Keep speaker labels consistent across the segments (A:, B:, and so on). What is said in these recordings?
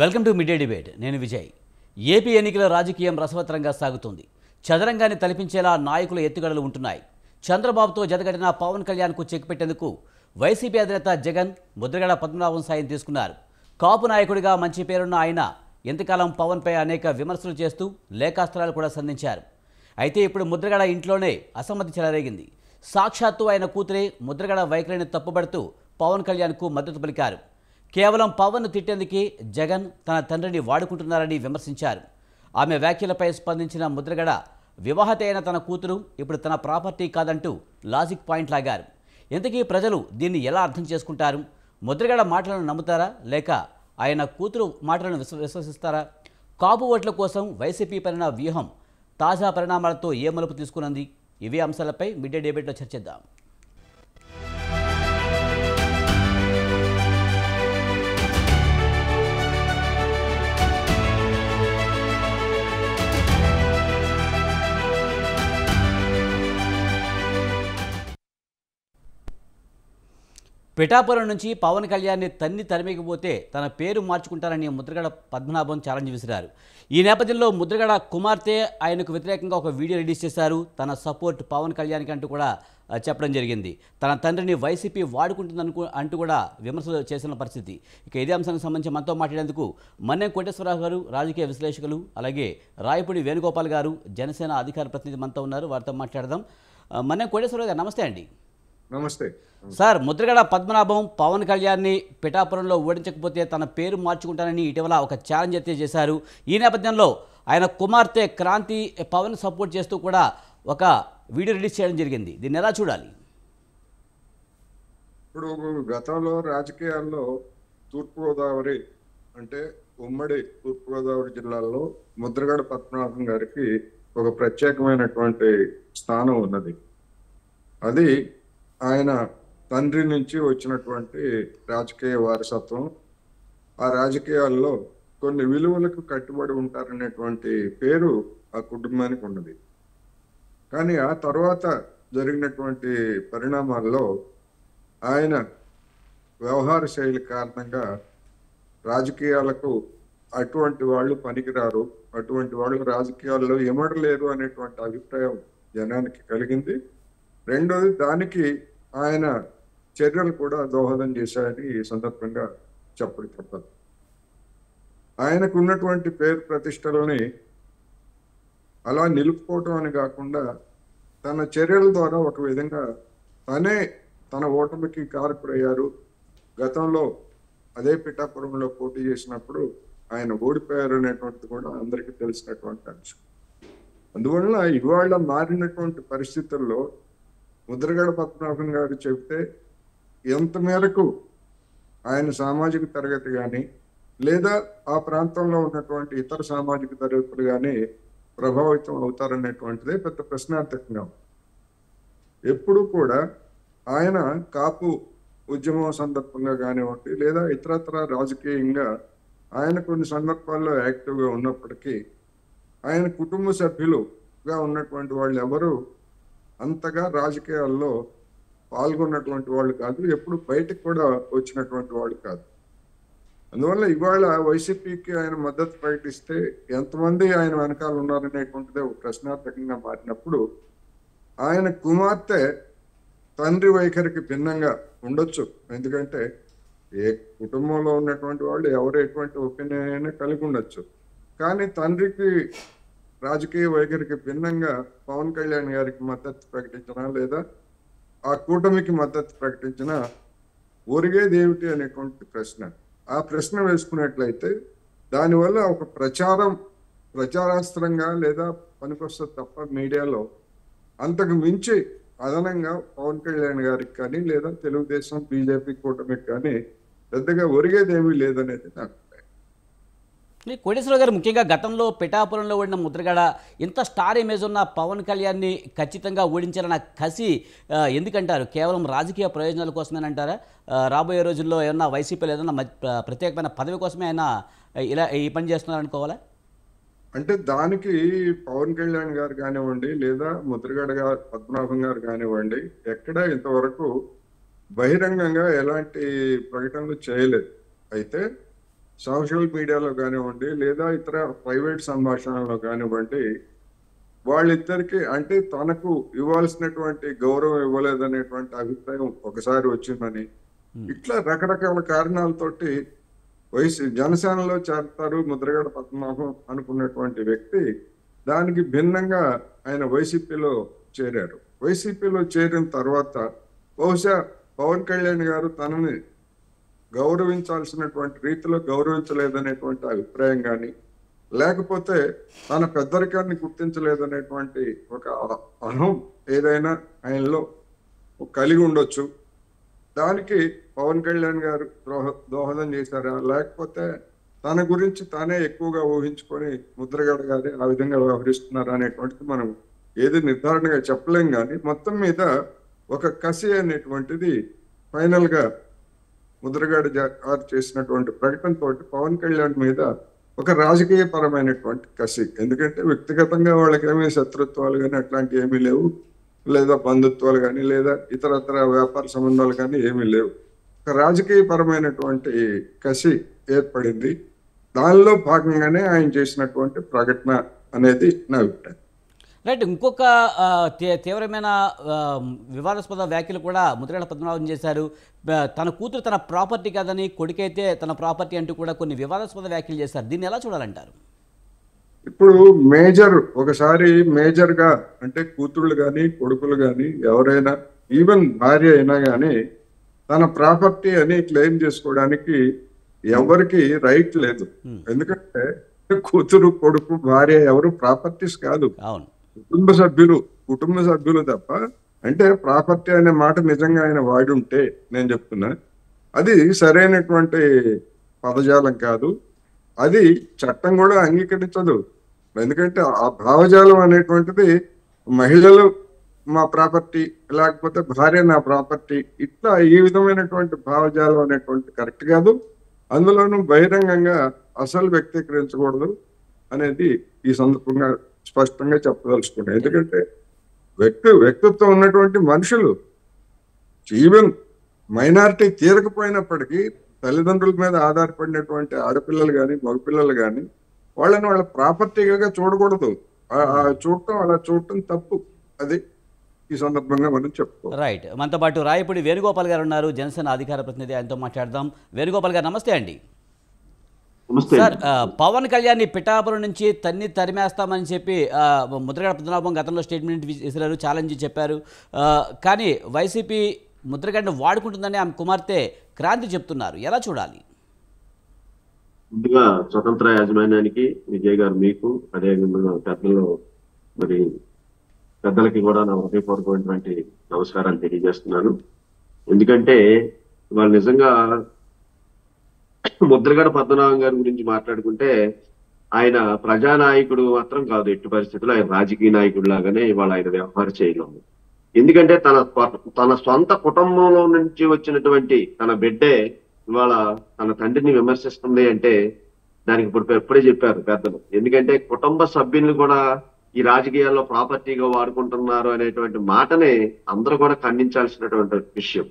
A: Welcome to media debate. నేను Vijay. AP ఎన్నికల రాజకీయం రసవత్తరంగా సాగుతుంది. చదరంగాన్ని తలపించేలా నాయకుల ఎత్తుగడలు ఉంటున్నాయి. చంద్రబాబుతో జతగడిన పవన్ కళ్యాణ్కు చెక్ పెట్టేందుకు వైసీపీ అధినేత జగన్ ముద్రగడ పద్మనాభం సాయం తీసుకున్నారు. కాపు నాయకుడిగా మంచి పేరున్న ఆయన ఎంతకాలం పవన్పై అనేక విమర్శలు చేస్తూ లేఖాస్త్రాలు కూడా సంధించారు. అయితే ఇప్పుడు ముద్రగడ ఇంట్లోనే అసమ్మతి చెలరేగింది. సాక్షాత్తు ఆయన కూతురే ముద్రగడ వైఖరిని తప్పుపడుతూ పవన్ కళ్యాణ్కు మద్దతు పలికారు. కేవలం పవన్ను తిట్టేందుకే జగన్ తన తండ్రిని వాడుకుంటున్నారని విమర్శించారు. ఆమె వ్యాఖ్యలపై స్పందించిన ముద్రగడ వివాహత అయిన తన కూతురు ఇప్పుడు తన ప్రాపర్టీ కాదంటూ లాజిక్ పాయింట్ లాగారు. ఇంతకీ ప్రజలు దీన్ని ఎలా అర్థం చేసుకుంటారు? ముద్రగడ మాటలను నమ్ముతారా? లేక ఆయన కూతురు మాటలను విశ్వసిస్తారా? కాపు ఓట్ల కోసం వైసీపీ పరిణ వ్యూహం తాజా పరిణామాలతో ఏ మలుపు తీసుకున్నది? ఇవే అంశాలపై మిడ్డే డిబేట్లో చర్చిద్దాం. పిఠాపురం నుంచి పవన్ కళ్యాణ్ని తన్ని తరిమేకపోతే తన పేరు మార్చుకుంటారని ముద్రగడ పద్మనాభం ఛాలెంజ్ విసిరారు. ఈ నేపథ్యంలో ముద్రగడ కుమార్తె ఆయనకు వ్యతిరేకంగా ఒక వీడియో రిలీజ్ చేశారు. తన సపోర్ట్ పవన్ కళ్యాణ్కి అంటూ కూడా చెప్పడం జరిగింది. తన తండ్రిని వైసీపీ వాడుకుంటుందనుకు అంటూ కూడా విమర్శలు చేసిన పరిస్థితి. ఇక ఇదే అంశానికి సంబంధించి మనతో మాట్లాడేందుకు మన్నెం కోటేశ్వరరావు గారు రాజకీయ విశ్లేషకులు అలాగే రాయపూడి వేణుగోపాల్ గారు జనసేన అధికార ప్రతినిధి మనతో ఉన్నారు. వారితో మాట్లాడదాం. ఆ, మన్నెం కోటేశ్వరరావు గారు నమస్తే అండి.
B: నమస్తే.
A: సార్ ముద్రగడ పద్మనాభం పవన్ కళ్యాణ్ని పిఠాపురంలో ఓడించకపోతే తన పేరు మార్చుకుంటానని ఇటీవల ఒక ఛాలెంజ్ అయితే చేశారు. ఈ నేపథ్యంలో ఆయన కుమార్తె క్రాంతి పవన్ సపోర్ట్ చేస్తూ కూడా ఒక వీడియో రిలీజ్ చేయడం జరిగింది. దీన్ని ఎలా చూడాలి?
B: ఇప్పుడు గతంలో రాజకీయాల్లో తూర్పుగోదావరి అంటే ఉమ్మడి తూర్పుగోదావరి జిల్లాలో ముద్రగడ పద్మనాభం గారికి ఒక ప్రత్యేకమైనటువంటి స్థానం ఉన్నది. అది ఆయన తండ్రి నుంచి వచ్చినటువంటి రాజకీయ వారసత్వం ఆ రాజకీయాల్లో కొన్ని విలువలకు కట్టుబడి ఉంటారనేటువంటి పేరు ఆ కుటుంబానికి ఉన్నది. కానీ ఆ తర్వాత జరిగినటువంటి పరిణామాల్లో ఆయన వ్యవహార శైలి కారణంగా రాజకీయాలకు అటువంటి వాళ్ళు పనికిరారు అటువంటి వాళ్ళు రాజకీయాల్లో ఇమడలేరు అనేటువంటి అభిప్రాయం జనానికి కలిగింది. రెండోది దానికి ఆయన చర్యలు కూడా దోహదం చేశాయని ఈ సందర్భంగా చెప్పడం తప్పదు ఆయనకు ఉన్నటువంటి పేరు ప్రతిష్టలని అలా నిలుపుకోవటం అని కాకుండా తన చర్యల ద్వారా ఒక విధంగా తనే తన ఓటమికి కారకుడయ్యారు. గతంలో అదే పిఠాపురంలో పోటీ చేసినప్పుడు ఆయన ఓడిపోయారు అనేటువంటిది కూడా అందరికీ తెలిసినటువంటి అంశం. అందువల్ల ఇవాళ మారినటువంటి పరిస్థితుల్లో ముద్రగడ పద్మనాభం గారు చెబితే ఎంత మేరకు ఆయన సామాజిక తరగతి కానీ లేదా ఆ ప్రాంతంలో ఉన్నటువంటి ఇతర సామాజిక తరగతులు కానీ ప్రభావితం అవుతారనేటువంటిదే పెద్ద ప్రశ్నార్థకంగా ఎప్పుడు కూడా ఆయన కాపు ఉద్యమం సందర్భంగా కానివ్వండి లేదా ఇతరత్ర రాజకీయంగా ఆయన కొన్ని సందర్భాల్లో యాక్టివ్గా ఉన్నప్పటికీ ఆయన కుటుంబ సభ్యులుగా ఉన్నటువంటి వాళ్ళు ఎవరు అంతగా రాజకీయాల్లో పాల్గొన్నటువంటి వాళ్ళు కాదు ఎప్పుడు బయటకు కూడా వచ్చినటువంటి వాళ్ళు కాదు. అందువల్ల ఇవాళ వైసీపీకి ఆయన మద్దతు ప్రకటిస్తే ఎంతమంది ఆయన వెనకాల ఉన్నారనేటువంటిదే ఒక ప్రశ్నార్థకంగా మారినప్పుడు ఆయన కుమార్తె తండ్రి వైఖరికి భిన్నంగా ఉండొచ్చు. ఎందుకంటే ఏ కుటుంబంలో ఉన్నటువంటి వాళ్ళు ఎవరు ఎటువంటి ఒపీనియన్ అయినా కలిగి ఉండొచ్చు. కానీ తండ్రికి రాజకీయ వైఖరికి భిన్నంగా పవన్ కళ్యాణ్ గారికి మద్దతు ప్రకటించినా లేదా ఆ కూటమికి మద్దతు ప్రకటించినా ఒరిగేదేమిటి అనేటువంటి ప్రశ్న. ఆ ప్రశ్న వేసుకున్నట్లయితే దానివల్ల ఒక ప్రచారం ప్రచారాస్త్రంగా లేదా పనికొస్తుంది తప్ప మీడియాలో అంతకు మించి అదనంగా పవన్ కళ్యాణ్ గారికి కానీ లేదా తెలుగుదేశం బీజేపీ కూటమికి కానీ పెద్దగా ఒరిగేదేమీ లేదనేది నాకు అభిప్రాయం
A: ఈ కోటేశ్వరరావు గారు ముఖ్యంగా గతంలో పిఠాపురంలో ఓడిన ముద్రగడ ఇంత స్టార్ ఇమేజ్ ఉన్న పవన్ కళ్యాణ్ని ఖచ్చితంగా ఓడించాలన్న కసి ఎందుకంటారు? కేవలం రాజకీయ ప్రయోజనాల కోసమే అంటారా? రాబోయే రోజుల్లో ఏమన్నా వైసీపీలో ఏదన్నా ప్ర- ప్రత్యేకమైన పదవి కోసమే ఆయన ఇలా ఈ పని చేస్తున్నారు అనుకోవాలా?
B: అంటే దానికి పవన్ కళ్యాణ్ గారు కానివ్వండి లేదా ముద్రగడ గారు పద్మనాభం గారు కానివ్వండి ఎక్కడ ఇంతవరకు బహిరంగంగా ఎలాంటి ప్రకటనలు చేయలేదు. అయితే సోషల్ మీడియాలో కానివ్వండి లేదా ఇతర ప్రైవేట్ సంభాషణలో కానివ్వండి వాళ్ళిద్దరికి అంటే తనకు ఇవ్వాల్సినటువంటి గౌరవం ఇవ్వలేదనేటువంటి అభిప్రాయం ఒకసారి వచ్చిందని. ఇట్లా రకరకాల కారణాలతోటి వైసీ జనసేనలో చేరతారు ముద్రగడ పద్మనాభం అనుకున్నటువంటి వ్యక్తి దానికి భిన్నంగా ఆయన వైసీపీలో చేరారు. వైసీపీలో చేరిన తర్వాత బహుశా పవన్ కళ్యాణ్ గారు తనని గౌరవించాల్సినటువంటి రీతిలో గౌరవించలేదనేటువంటి అభిప్రాయం కానీ లేకపోతే తన పెద్దరికాన్ని గుర్తించలేదనేటువంటి ఒక అ- అహం ఏదైనా ఆయనలో కలిగి ఉండొచ్చు. దానికి పవన్ కళ్యాణ్ గారు ద్రోహ దోహదం చేశారా? లేకపోతే తన గురించి తానే ఎక్కువగా ఊహించుకొని ముద్రగడ గారి ఆ విధంగా వ్యవహరిస్తున్నారా అనేటువంటిది మనం ఏది నిర్ధారణగా చెప్పలేం కానీ మొత్తం మీద ఒక కసి అనేటువంటిది ఫైనల్గా ముద్రగడ గారు చేసినటువంటి ప్రకటనతో పవన్ కళ్యాణ్ మీద ఒక రాజకీయ పరమైనటువంటి కసి. ఎందుకంటే వ్యక్తిగతంగా వాళ్ళకి ఏమీ శత్రుత్వాలు కానీ అట్లాంటివి ఏమీ లేవు. లేదా బంధుత్వాలు కానీ లేదా ఇతరత్ర వ్యాపార సంబంధాలు కానీ ఏమీ లేవు. ఒక రాజకీయ పరమైనటువంటి కసి ఏర్పడింది. దానిలో భాగంగానే ఆయన చేసినటువంటి ప్రకటన అనేది నా అభిప్రాయం.
A: రైట్ ఇంకొక తీవ్రమైన వివాదాస్పద వ్యాఖ్యలు కూడా ముద్రగడ పద్మనాభం చేశారు. తన కూతురు తన ప్రాపర్టీ కాదని కొడుకైతే తన ప్రాపర్టీ అంటూ కూడా కొన్ని వివాదాస్పద వ్యాఖ్యలు చేశారు. దీన్ని ఎలా చూడాలంటారు?
B: ఇప్పుడు మేజర్ ఒకసారి మేజర్గా అంటే కూతుళ్ళు గాని కొడుకులు గాని ఎవరైనా ఈవెన్ భార్య అయినా గాని తన ప్రాపర్టీ అని క్లెయిమ్ చేసుకోవడానికి ఎవరికి రైట్ లేదు. ఎందుకంటే కూతురు కొడుకు భార్య ఎవరు ప్రాపర్టీస్ కాదు.
A: అవును.
B: కుటుంబ సభ్యులు కుటుంబ సభ్యులు తప్ప అంటే ప్రాపర్టీ అనే మాట నిజంగా ఆయన వాడి ఉంటే నేను చెప్తున్నా. అది సరైనటువంటి పదజాలం కాదు. అది చట్టం కూడా అంగీకరించదు. ఎందుకంటే ఆ భావజాలం అనేటువంటిది మహిళలు మా ప్రాపర్టీ లేకపోతే భార్య నా ప్రాపర్టీ ఇట్లా ఈ విధమైనటువంటి భావజాలం అనేటువంటి కరెక్ట్ కాదు. అందులోనూ బహిరంగంగా అసలు వ్యక్తీకరించకూడదు అనేది ఈ సందర్భంగా స్పష్టంగా చెప్పదలుచుకున్నాను ఎందుకంటే వ్యక్తి వ్యక్తిత్వం ఉన్నటువంటి మనుషులు ఈవెన్ మైనారిటీ తీరకపోయినప్పటికీ తల్లిదండ్రుల మీద ఆధారపడినటువంటి ఆడపిల్లలు కానీ మగపిల్లలు కానీ వాళ్ళని వాళ్ళ ప్రాపర్టీగా చూడకూడదు. చూడటం అలా చూడటం తప్పు. అది ఈ సందర్భంగా మనం చెప్పుకో
A: రైట్ మనతో పాటు రాయపూడి వేణుగోపాల్ గారు ఉన్నారు జనసేన అధికార ప్రతినిధి. ఆయనతో మాట్లాడదాం. వేణుగోపాల్ గారు నమస్తే అండి. సార్ పవన్ కళ్యాణ్ పిఠాపురం నుంచి తన్ని తరిమేస్తామని చెప్పి ముద్రగడ పద్మనాభం గతంలో స్టేట్మెంట్ విసిరారు ఛాలెంజ్ చెప్పారు. కానీ వైసీపీ ముద్రగడను వాడుకుంటుందని ఆమె కుమార్తె క్రాంతి చెప్తున్నారు. ఎలా చూడాలి?
C: ముందుగా స్వతంత్ర యాజమాన్యానికి విజయ్ గారు మీకు అదేవిధంగా పెద్దలు మరి పెద్దలకి కూడా నా హృదయపూర్వకమైనటువంటి నమస్కారాలు తెలియజేస్తున్నాను. ఎందుకంటే వాళ్ళు నిజంగా ముద్రగడ పద్మనాభం గారి గురించి మాట్లాడుకుంటే ఆయన ప్రజానాయకుడు మాత్రం కాదు ఎట్టి పరిస్థితుల్లో ఆయన రాజకీయ నాయకుడు లాగానే ఇవాళ ఆయన వ్యవహార చేయలేము ఎందుకంటే తన స్వ- తన సొంత కుటుంబంలో నుంచి వచ్చినటువంటి తన బిడ్డే ఇవాళ తన తండ్రిని విమర్శిస్తుంది అంటే దానికి ఇప్పుడు ఎప్పుడే చెప్పారు పెద్దలు. ఎందుకంటే కుటుంబ సభ్యుల్ని కూడా ఈ రాజకీయాల్లో ప్రాపర్టీగా వాడుకుంటున్నారు అనేటువంటి మాటనే అందరూ కూడా ఖండించాల్సినటువంటి విషయం.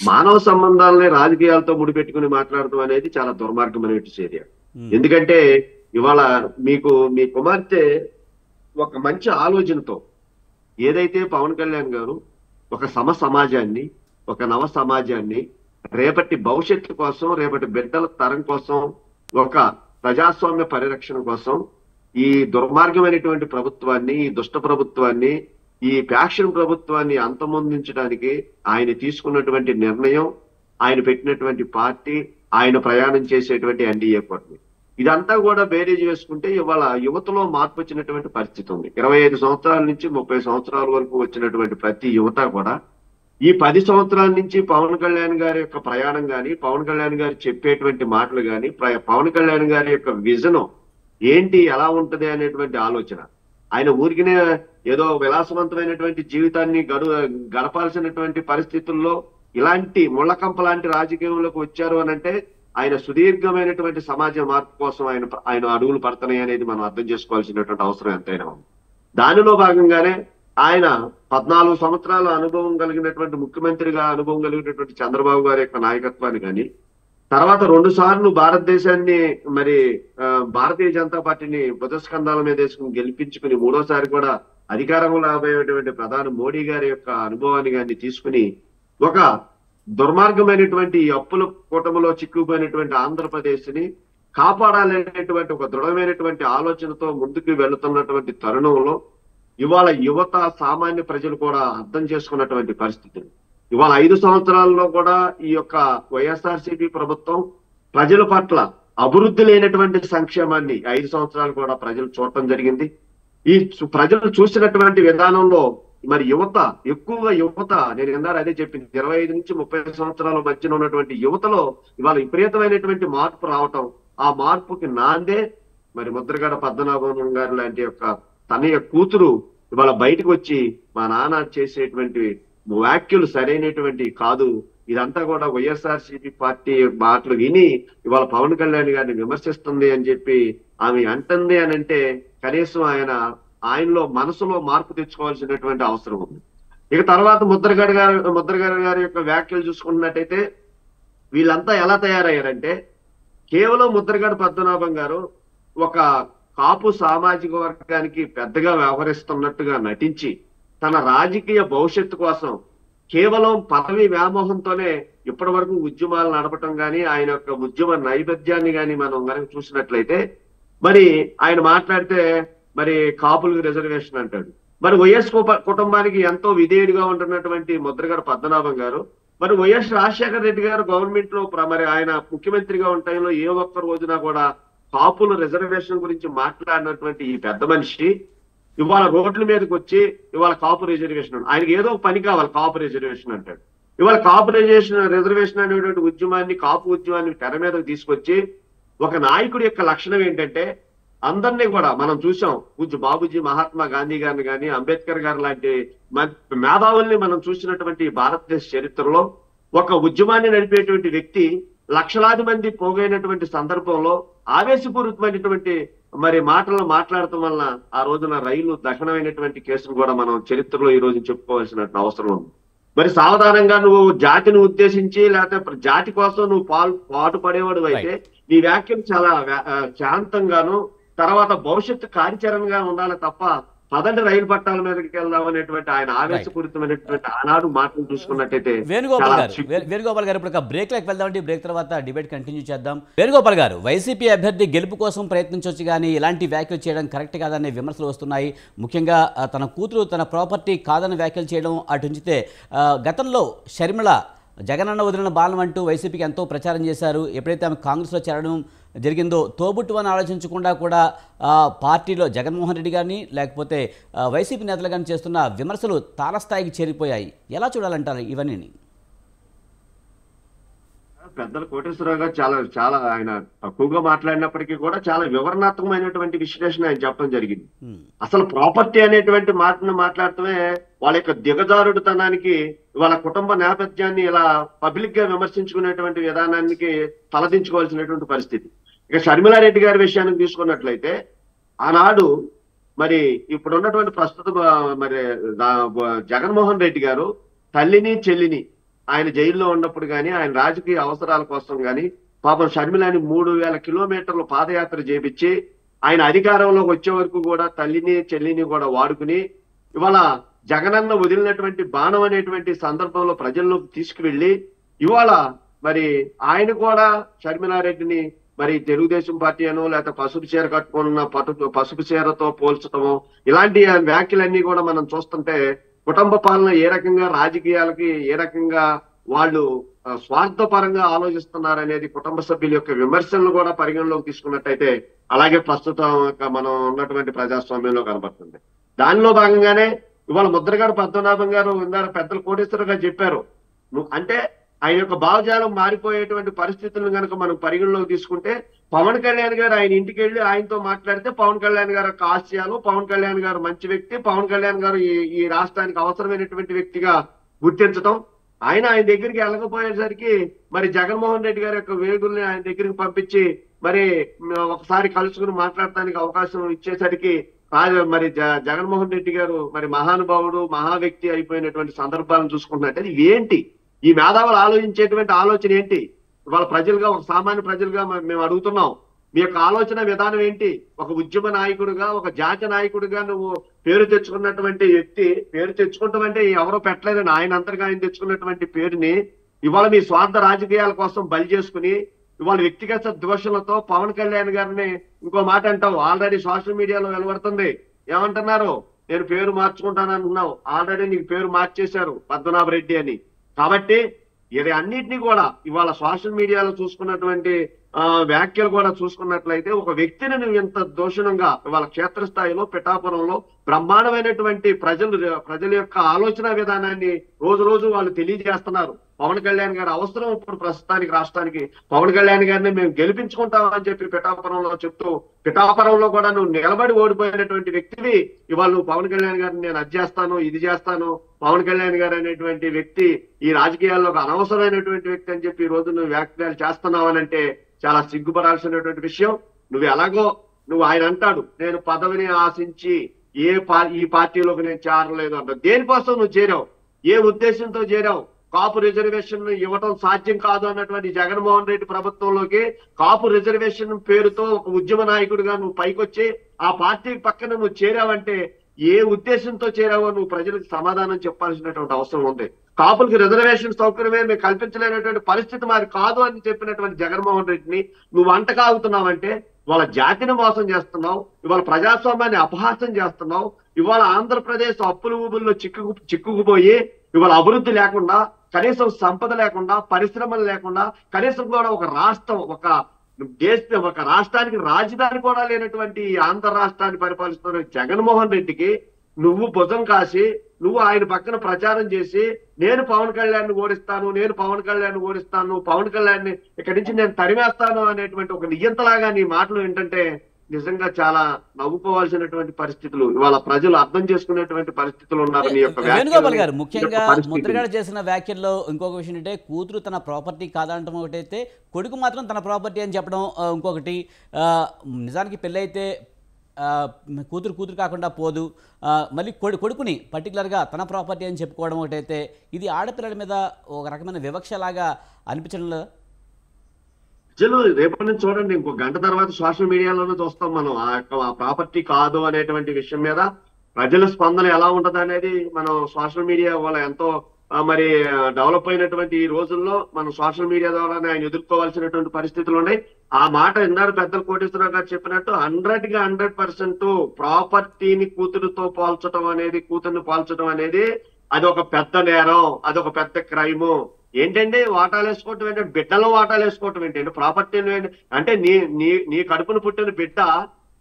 C: మానవ సంబంధాలని రాజకీయాలతో ముడిపెట్టుకుని మాట్లాడటం అనేది చాలా దుర్మార్గమైన చర్య. ఎందుకంటే ఇవాళ మీకు మీ కుమార్తె ఒక మంచి ఆలోచనతో ఏదైతే పవన్ కళ్యాణ్ గారు ఒక సమ సమాజాన్ని ఒక నవ సమాజాన్ని రేపటి భవిష్యత్తు కోసం రేపటి బిడ్డల తరం కోసం ఒక ప్రజాస్వామ్య పరిరక్షణ కోసం ఈ దుర్మార్గమైనటువంటి ప్రభుత్వాన్ని ఈ దుష్ట ప్రభుత్వాన్ని ఈ ఫ్యాక్షన్ ప్రభుత్వాన్ని అంతమొందించడానికి ఆయన తీసుకున్నటువంటి నిర్ణయం ఆయన పెట్టినటువంటి పార్టీ ఆయన ప్రయాణం చేసేటువంటి ఎన్డీఏ కూటమి. ఇదంతా కూడా బేరీజ్ వేసుకుంటే ఇవాళ యువతలో మార్పు వచ్చినటువంటి పరిస్థితి ఉంది. ఇరవై ఐదు సంవత్సరాల నుంచి ముప్పై సంవత్సరాల వరకు వచ్చినటువంటి ప్రతి యువత కూడా ఈ పది సంవత్సరాల నుంచి పవన్ కళ్యాణ్ గారి యొక్క ప్రయాణం గాని పవన్ కళ్యాణ్ గారు చెప్పేటువంటి మాటలు గాని పవన్ కళ్యాణ్ గారి యొక్క విజన్ ఏంటి ఎలా ఉంటది అనేటువంటి ఆలోచన. ఆయన ఊరికినే ఏదో విలాసవంతమైనటువంటి జీవితాన్ని గడు గడపాల్సినటువంటి పరిస్థితుల్లో ఇలాంటి ముళ్ళకంప లాంటి రాజకీయంలోకి వచ్చారు అని అంటే ఆయన సుదీర్ఘమైనటువంటి సమాజ మార్పు కోసం ఆయన ఆయన అడుగులు పడుతున్నాయి అనేది మనం అర్థం చేసుకోవాల్సినటువంటి అవసరం ఎంతైనా ఉంది. దానిలో భాగంగానే ఆయన పద్నాలుగు సంవత్సరాల అనుభవం కలిగినటువంటి ముఖ్యమంత్రిగా అనుభవం కలిగినటువంటి చంద్రబాబు గారి యొక్క నాయకత్వాన్ని కానీ తర్వాత రెండు సార్లు భారతదేశాన్ని మరి ఆ, భారతీయ జనతా పార్టీని బుధస్కంధాల మీద వేసుకుని గెలిపించుకుని మూడోసారి కూడా అధికారంలో రాబోయేటువంటి ప్రధాని మోడీ గారి యొక్క అనుభవాన్ని కానీ తీసుకుని ఒక దుర్మార్గమైనటువంటి అప్పుల కూటమిలో చిక్కుపోయినటువంటి ఆంధ్రప్రదేశ్ని కాపాడాలనేటువంటి ఒక దృఢమైనటువంటి ఆలోచనతో ముందుకు వెళుతున్నటువంటి తరుణంలో ఇవాళ యువత సామాన్య ప్రజలు కూడా అర్థం చేసుకున్నటువంటి పరిస్థితి ఇవాళ ఐదు సంవత్సరాల్లో కూడా ఈ యొక్క వైఎస్ఆర్సీపీ ప్రభుత్వం ప్రజల పట్ల అభివృద్ధి లేనటువంటి సంక్షేమాన్ని ఐదు సంవత్సరాలు కూడా ప్రజలు చూడటం జరిగింది. ఈ ప్రజలు చూసినటువంటి విధానంలో మరి యువత ఎక్కువగా యువత నేను ఇందాక అదే చెప్పింది ఇరవై ఐదు నుంచి ముప్పై సంవత్సరాల మధ్యన ఉన్నటువంటి యువతలో ఇవాళ విపరీతమైనటువంటి మార్పు రావటం ఆ మార్పుకి నాందే మరి ముద్రగడ పద్మనాభం గారు లాంటి యొక్క తనయ కూతురు ఇవాళ బయటకు వచ్చి మా నాన్న చేసేటువంటి వ్యాఖ్యలు సరైనటువంటి కాదు. ఇదంతా కూడా వైఎస్ఆర్ సిపి పార్టీ మాటలు విని ఇవాళ పవన్ కళ్యాణ్ గారిని విమర్శిస్తుంది అని చెప్పి ఆమె అంటుంది అని అంటే కనీసం ఆయన ఆయనలో మనసులో మార్పు తెచ్చుకోవాల్సినటువంటి అవసరం ఉంది. ఇక తర్వాత ముద్రగడ గారు ముద్రగడ గారి యొక్క వ్యాఖ్యలు చూసుకున్నట్టయితే వీళ్ళంతా ఎలా తయారయ్యారంటే కేవలం ముద్రగడ పద్మనాభం గారు ఒక కాపు సామాజిక వర్గానికి పెద్దగా వ్యవహరిస్తున్నట్టుగా నటించి తన రాజకీయ భవిష్యత్తు కోసం కేవలం పదవి వ్యామోహంతోనే ఇప్పటి వరకు ఉద్యమాలు నడపటం గాని ఆయన యొక్క ఉద్యమ నైవేద్యాన్ని గాని మనం కనుక చూసినట్లయితే మరి ఆయన మాట్లాడితే మరి కాపులకు రిజర్వేషన్ అంటాడు. మరి వైఎస్ కుటుంబానికి ఎంతో విధేయుడిగా ఉంటున్నటువంటి ముద్రగడ పద్మనాభం గారు మరి వైఎస్ రాజశేఖర రెడ్డి గారు గవర్నమెంట్లో ప్ర- మరి ఆయన ముఖ్యమంత్రిగా ఉన్న టైంలో ఏ ఒక్క రోజున కూడా కాపుల రిజర్వేషన్ గురించి మాట్లాడినటువంటి ఈ పెద్ద మనిషి ఇవాళ రోడ్ల మీదకి వచ్చి ఇవాళ కాపు రిజర్వేషన్ ఆయనకి ఏదో పని కావాలి కాపు రిజర్వేషన్ అంటాడు. ఇవాళ కాపు రిజర్వేషన్ రిజర్వేషన్ అనేటువంటి ఉద్యమాన్ని కాపు ఉద్యమాన్ని తెర మీదకి తీసుకొచ్చి ఒక నాయకుడి యొక్క లక్షణం ఏంటంటే అందరినీ కూడా మనం చూసాం. పూజ బాబుజీ మహాత్మా గాంధీ గారిని కానీ అంబేద్కర్ గారు లాంటి మేధావుల్ని మనం చూసినటువంటి భారతదేశ చరిత్రలో ఒక ఉద్యమాన్ని నడిపేటువంటి వ్యక్తి లక్షలాది మంది పోగైనటువంటి సందర్భంలో ఆవేశపూరితమైనటువంటి మరి మాటలు మాట్లాడటం వలన ఆ రోజున రైలు దహనమైనటువంటి కేసును కూడా మనం చరిత్రలో ఈ రోజు చెప్పుకోవాల్సిన అవసరం ఉంది. మరి సావధానంగా నువ్వు జాతిని ఉద్దేశించి లేకపోతే జాతి కోసం నువ్వు పాలు పాటు పడేవాడు అయితే నీ వ్యాఖ్యలు చాలా శాంతంగాను తర్వాత భవిష్యత్తు కార్యాచరణగా ఉండాలి తప్ప పదండి రైలు పట్టాల మీదకి వెళ్దాం అనేటువంటి ఆయన ఆవేశపూరితమైనటువంటి ఆనాడు మాటలు చూసుకున్నట్టయితే
A: వేణుగోపాల్ గారు వేణుగోపాల్ గారు ఇప్పుడు బ్రేక్ లెక్క వెళ్దామంటే బ్రేక్ తర్వాత డిబేట్ కంటిన్యూ చేద్దాం. వేణుగోపాల్ గారు వైసీపీ అభ్యర్థి గెలుపు కోసం ప్రయత్నించవచ్చు కానీ ఇలాంటి వ్యాఖ్యలు చేయడం కరెక్ట్ కాదనే విమర్శలు వస్తున్నాయి. ముఖ్యంగా తన కూతురు తన ప్రాపర్టీ కాదని వ్యాఖ్యలు చేయడం అటు ఉంచితే ఆ, గతంలో షర్మిళ జగనన్న వదిలిన బాలం అంటూ వైసీపీకి ఎంతో ప్రచారం చేశారు. ఎప్పుడైతే ఆమె కాంగ్రెస్లో చేరడం జరిగిందో తోబుట్టు అని ఆలోచించకుండా కూడా పార్టీలో జగన్మోహన్ రెడ్డి గారిని లేకపోతే వైసీపీ నేతలు కానీ చేస్తున్న విమర్శలు తారస్థాయికి చేరిపోయాయి. ఎలా చూడాలంటారు ఇవన్నీ
C: పెద్దల కోటేశ్వరరావు గారు చాలా చాలా ఆయన తక్కువగా మాట్లాడినప్పటికీ కూడా చాలా వివరణాత్మకమైనటువంటి విశ్లేషణ ఆయన చెప్పడం జరిగింది. అసలు ప్రాపర్టీ అనేటువంటి మాటను మాట్లాడటమే వాళ్ళ యొక్క దిగజారుడుతనానికి వాళ్ళ కుటుంబ నేపథ్యాన్ని ఇలా పబ్లిక్గా విమర్శించుకునేటువంటి విధానానికి తలదించుకోవాల్సినటువంటి పరిస్థితి ఇక షర్మిలారెడ్డి గారి విషయానికి తీసుకున్నట్లయితే ఆనాడు మరి ఇప్పుడు ఉన్నటువంటి ప్రస్తుత మరి జగన్మోహన్ రెడ్డి గారు తల్లిని చెల్లిని ఆయన జైల్లో ఉన్నప్పుడు కానీ ఆయన రాజకీయ అవసరాల కోసం కానీ పాపం షర్మిలాని మూడు వేల కిలోమీటర్లు పాదయాత్ర చేపించి ఆయన అధికారంలోకి వచ్చే వరకు కూడా తల్లిని చెల్లిని కూడా వాడుకుని ఇవాళ జగనన్న వదిలినటువంటి బాణం అనేటువంటి సందర్భంలో ప్రజల్లోకి తీసుకువెళ్ళి ఇవాళ మరి ఆయన కూడా షర్మిలారెడ్డిని మరి తెలుగుదేశం పార్టీ అనో లేకపోతే పసుపు చీర కట్టుకున్న పసుపు చీరతో పోల్చటము ఇలాంటి వ్యాఖ్యలన్నీ కూడా మనం చూస్తుంటే కుటుంబ పాలన ఏ రకంగా రాజకీయాలకి ఏ రకంగా వాళ్ళు స్వార్థపరంగా ఆలోచిస్తున్నారు అనేది కుటుంబ సభ్యుల యొక్క విమర్శలను కూడా పరిగణలోకి తీసుకున్నట్టయితే అలాగే ప్రస్తుతం మనం ఉన్నటువంటి ప్రజాస్వామ్యంలో కనబడుతుంది. దానిలో భాగంగానే ఇవాళ ముద్రగారు పద్మనాభం గారు ఇందాక పెద్దలు కోటేశ్వర గారు చెప్పారు. అంటే ఆయన యొక్క భావజాలం మారిపోయేటువంటి పరిస్థితులను కనుక మనం పరిగణలోకి తీసుకుంటే పవన్ కళ్యాణ్ గారు ఆయన ఇంటికి వెళ్ళి ఆయనతో మాట్లాడితే పవన్ కళ్యాణ్ గారు యొక్క ఆశయాలు పవన్ కళ్యాణ్ గారు మంచి వ్యక్తి పవన్ కళ్యాణ్ గారు ఈ రాష్ట్రానికి అవసరమైనటువంటి వ్యక్తిగా గుర్తించడం ఆయన ఆయన దగ్గరికి వెళ్ళకపోయేసరికి మరి జగన్మోహన్ రెడ్డి గారి యొక్క వేగుల్ని ఆయన దగ్గరికి పంపించి మరి ఒకసారి కలుసుకుని మాట్లాడటానికి అవకాశం ఇచ్చేసరికి మరి జగన్మోహన్ రెడ్డి గారు మరి మహానుభావుడు మహా వ్యక్తి అయిపోయినటువంటి సందర్భాలను చూసుకుంటున్నట్టు ఇది ఏంటి? ఈ మేధావులు ఆలోచించేటువంటి ఆలోచన ఏంటి? వాళ్ళ ప్రజలుగా ఒక సామాన్య ప్రజలుగా మేము అడుగుతున్నాం. మీ యొక్క ఆలోచన విధానం ఏంటి? ఒక ఉద్యమ నాయకుడిగా ఒక జాతి నాయకుడిగా నువ్వు పేరు తెచ్చుకున్నటువంటి వ్యక్తి పేరు తెచ్చుకుంటాం అంటే ఎవరో పెట్టలేదని ఆయన అంతగా ఆయన తెచ్చుకున్నటువంటి పేరుని ఇవాళ మీ స్వార్థ రాజకీయాల కోసం బలి చేసుకుని ఇవాళ వ్యక్తిగత దోషులతో పవన్ కళ్యాణ్ గారిని ఇంకో మాట అంటావు. ఆల్రెడీ సోషల్ మీడియాలో వెలువడుతుంది. ఏమంటున్నారు? నేను పేరు మార్చుకుంటాను అంటున్నావు ఆల్రెడీ నీకు పేరు మార్చేశారు పద్మనాభ రెడ్డి అని. కాబట్టి ఇది అన్నిటినీ కూడా ఇవాళ సోషల్ మీడియాలో చూసుకున్నటువంటి వ్యాఖ్యలు కూడా చూసుకున్నట్లయితే ఒక వ్యక్తిని నువ్వు ఇంత దోషణంగా ఇవాళ క్షేత్రస్థాయిలో పిఠాపురంలో బ్రహ్మాండమైనటువంటి ప్రజలు ప్రజల యొక్క ఆలోచన విధానాన్ని రోజు రోజు వాళ్ళు తెలియజేస్తున్నారు. పవన్ కళ్యాణ్ గారి అవసరం ఇప్పుడు ప్రస్తుతానికి రాష్ట్రానికి. పవన్ కళ్యాణ్ గారిని మేము గెలిపించుకుంటామని చెప్పి పిఠాపురంలో చెప్తూ పిఠాపురంలో కూడా నువ్వు నిలబడి ఓడిపోయినటువంటి వ్యక్తివి. ఇవాళ నువ్వు పవన్ కళ్యాణ్ గారిని నేను అది చేస్తాను ఇది చేస్తాను. పవన్ కళ్యాణ్ గారు అనేటువంటి వ్యక్తి ఈ రాజకీయాల్లో ఒక అనవసరమైనటువంటి వ్యక్తి అని చెప్పి ఈ రోజు నువ్వు వ్యాఖ్యలు చేస్తున్నావు అంటే చాలా సిగ్గుపడాల్సినటువంటి విషయం. నువ్వు ఎలాగో నువ్వు ఆయన అంటాడు నేను పదవిని ఆశించి ఏ ఈ పార్టీలోకి నేను చేరలేదు అంట దేనికోసం నువ్వు చేరావు? ఏ ఉద్దేశంతో చేరావు? కాపు రిజర్వేషన్ ఇవ్వటం సాధ్యం కాదు అన్నటువంటి జగన్మోహన్ రెడ్డి ప్రభుత్వంలోకి కాపు రిజర్వేషన్ పేరుతో ఒక ఉద్యమ నాయకుడిగా నువ్వు పైకొచ్చి ఆ పార్టీ పక్కన నువ్వు చేరావంటే ఏ ఉద్దేశంతో చేరావో నువ్వు ప్రజలకు సమాధానం చెప్పాల్సినటువంటి అవసరం ఉంది. కాపులకి రిజర్వేషన్ సౌకర్యమే మేము కల్పించలేనటువంటి పరిస్థితి మాది కాదు అని చెప్పినటువంటి జగన్మోహన్ రెడ్డిని నువ్వు వంట కాగుతున్నావంటే వాళ్ళ జాతిని మోసం చేస్తున్నావు ఇవాళ ప్రజాస్వామ్యాన్ని అపహాస్యం చేస్తున్నావు ఇవాళ ఆంధ్రప్రదేశ్ అప్పుల ఊబుల్లో చిక్కు చిక్కుకుపోయి ఇవాళ అభివృద్ధి లేకుండా కనీసం సంపద లేకుండా పరిశ్రమలు లేకుండా కనీసం కూడా ఒక రాష్ట్రం ఒక దేశ ఒక రాష్ట్రానికి రాజధాని కూడా లేనటువంటి ఆంధ్ర రాష్ట్రాన్ని పరిపాలిస్తున్న జగన్మోహన్ రెడ్డికి నువ్వు భుజం కాసి నువ్వు ఆయన పక్కన ప్రచారం చేసి నేను పవన్ కళ్యాణ్ ఓడిస్తాను నేను పవన్ కళ్యాణ్ ఓడిస్తాను పవన్ కళ్యాణ్ ఇక్కడి నుంచి నేను తరిమేస్తాను అనేటువంటి ఒక నియంతలాగా నీ మాటలు ఏంటంటే నిజంగా చాలా నవ్వుకోవాల్సినటువంటి పరిస్థితులు ఇవాళ ప్రజలు అర్థం చేసుకునేటువంటి పరిస్థితులు ఉన్నారు నీ యొక్క
A: వేణుగోపాల్ గారు ముఖ్యంగా. ముద్రగడ చేసిన వ్యాఖ్యల్లో ఇంకొక విషయం ఏంటంటే కూతురు తన ప్రాపర్టీ కాదంటం ఒకటైతే కొడుకు మాత్రం తన ప్రాపర్టీ అని చెప్పడం ఇంకొకటి ఆ, నిజానికి పెళ్ళైతే కూతురు కూతురు కాకుండా పోదు మళ్ళీ కొడు కొడుకుని పర్టికులర్గా తన ప్రాపర్టీ అని చెప్పుకోవడం ఒకటైతే ఇది ఆడపిల్లల మీద ఒక రకమైన వివక్షలాగా అనిపించడం లేదా
C: ప్రజలు రేపటి నుంచి చూడండి ఇంకో గంట తర్వాత సోషల్ మీడియాలోనే చూస్తాం మనం. ఆ యొక్క ప్రాపర్టీ కాదు అనేటువంటి విషయం మీద ప్రజల స్పందన ఎలా ఉంటది అనేది మనం సోషల్ మీడియా వల్ల ఎంతో మరి డెవలప్ అయినటువంటి ఈ రోజుల్లో మనం సోషల్ మీడియా ద్వారా ఆయన ఎదుర్కోవాల్సినటువంటి పరిస్థితులు ఉన్నాయి. ఆ మాట ఇందాక పెద్దలు కోటేశ్వరరావు గారు చెప్పినట్టు హండ్రెడ్గా హండ్రెడ్ పర్సెంట్ ప్రాపర్టీని కూతురుతో పోల్చడం అనేది కూతుర్ని పోల్చడం అనేది అది ఒక పెద్ద నేరం అది ఒక పెద్ద క్రైము ఏంటంటే వాటాలు వేసుకోవటం ఏంటంటే బిడ్డలో వాటాలు వేసుకోవటం ఏంటంటే ప్రాపర్టీలు ఏంటి అంటే నీ నీ నీ కడుపున పుట్టిన బిడ్డ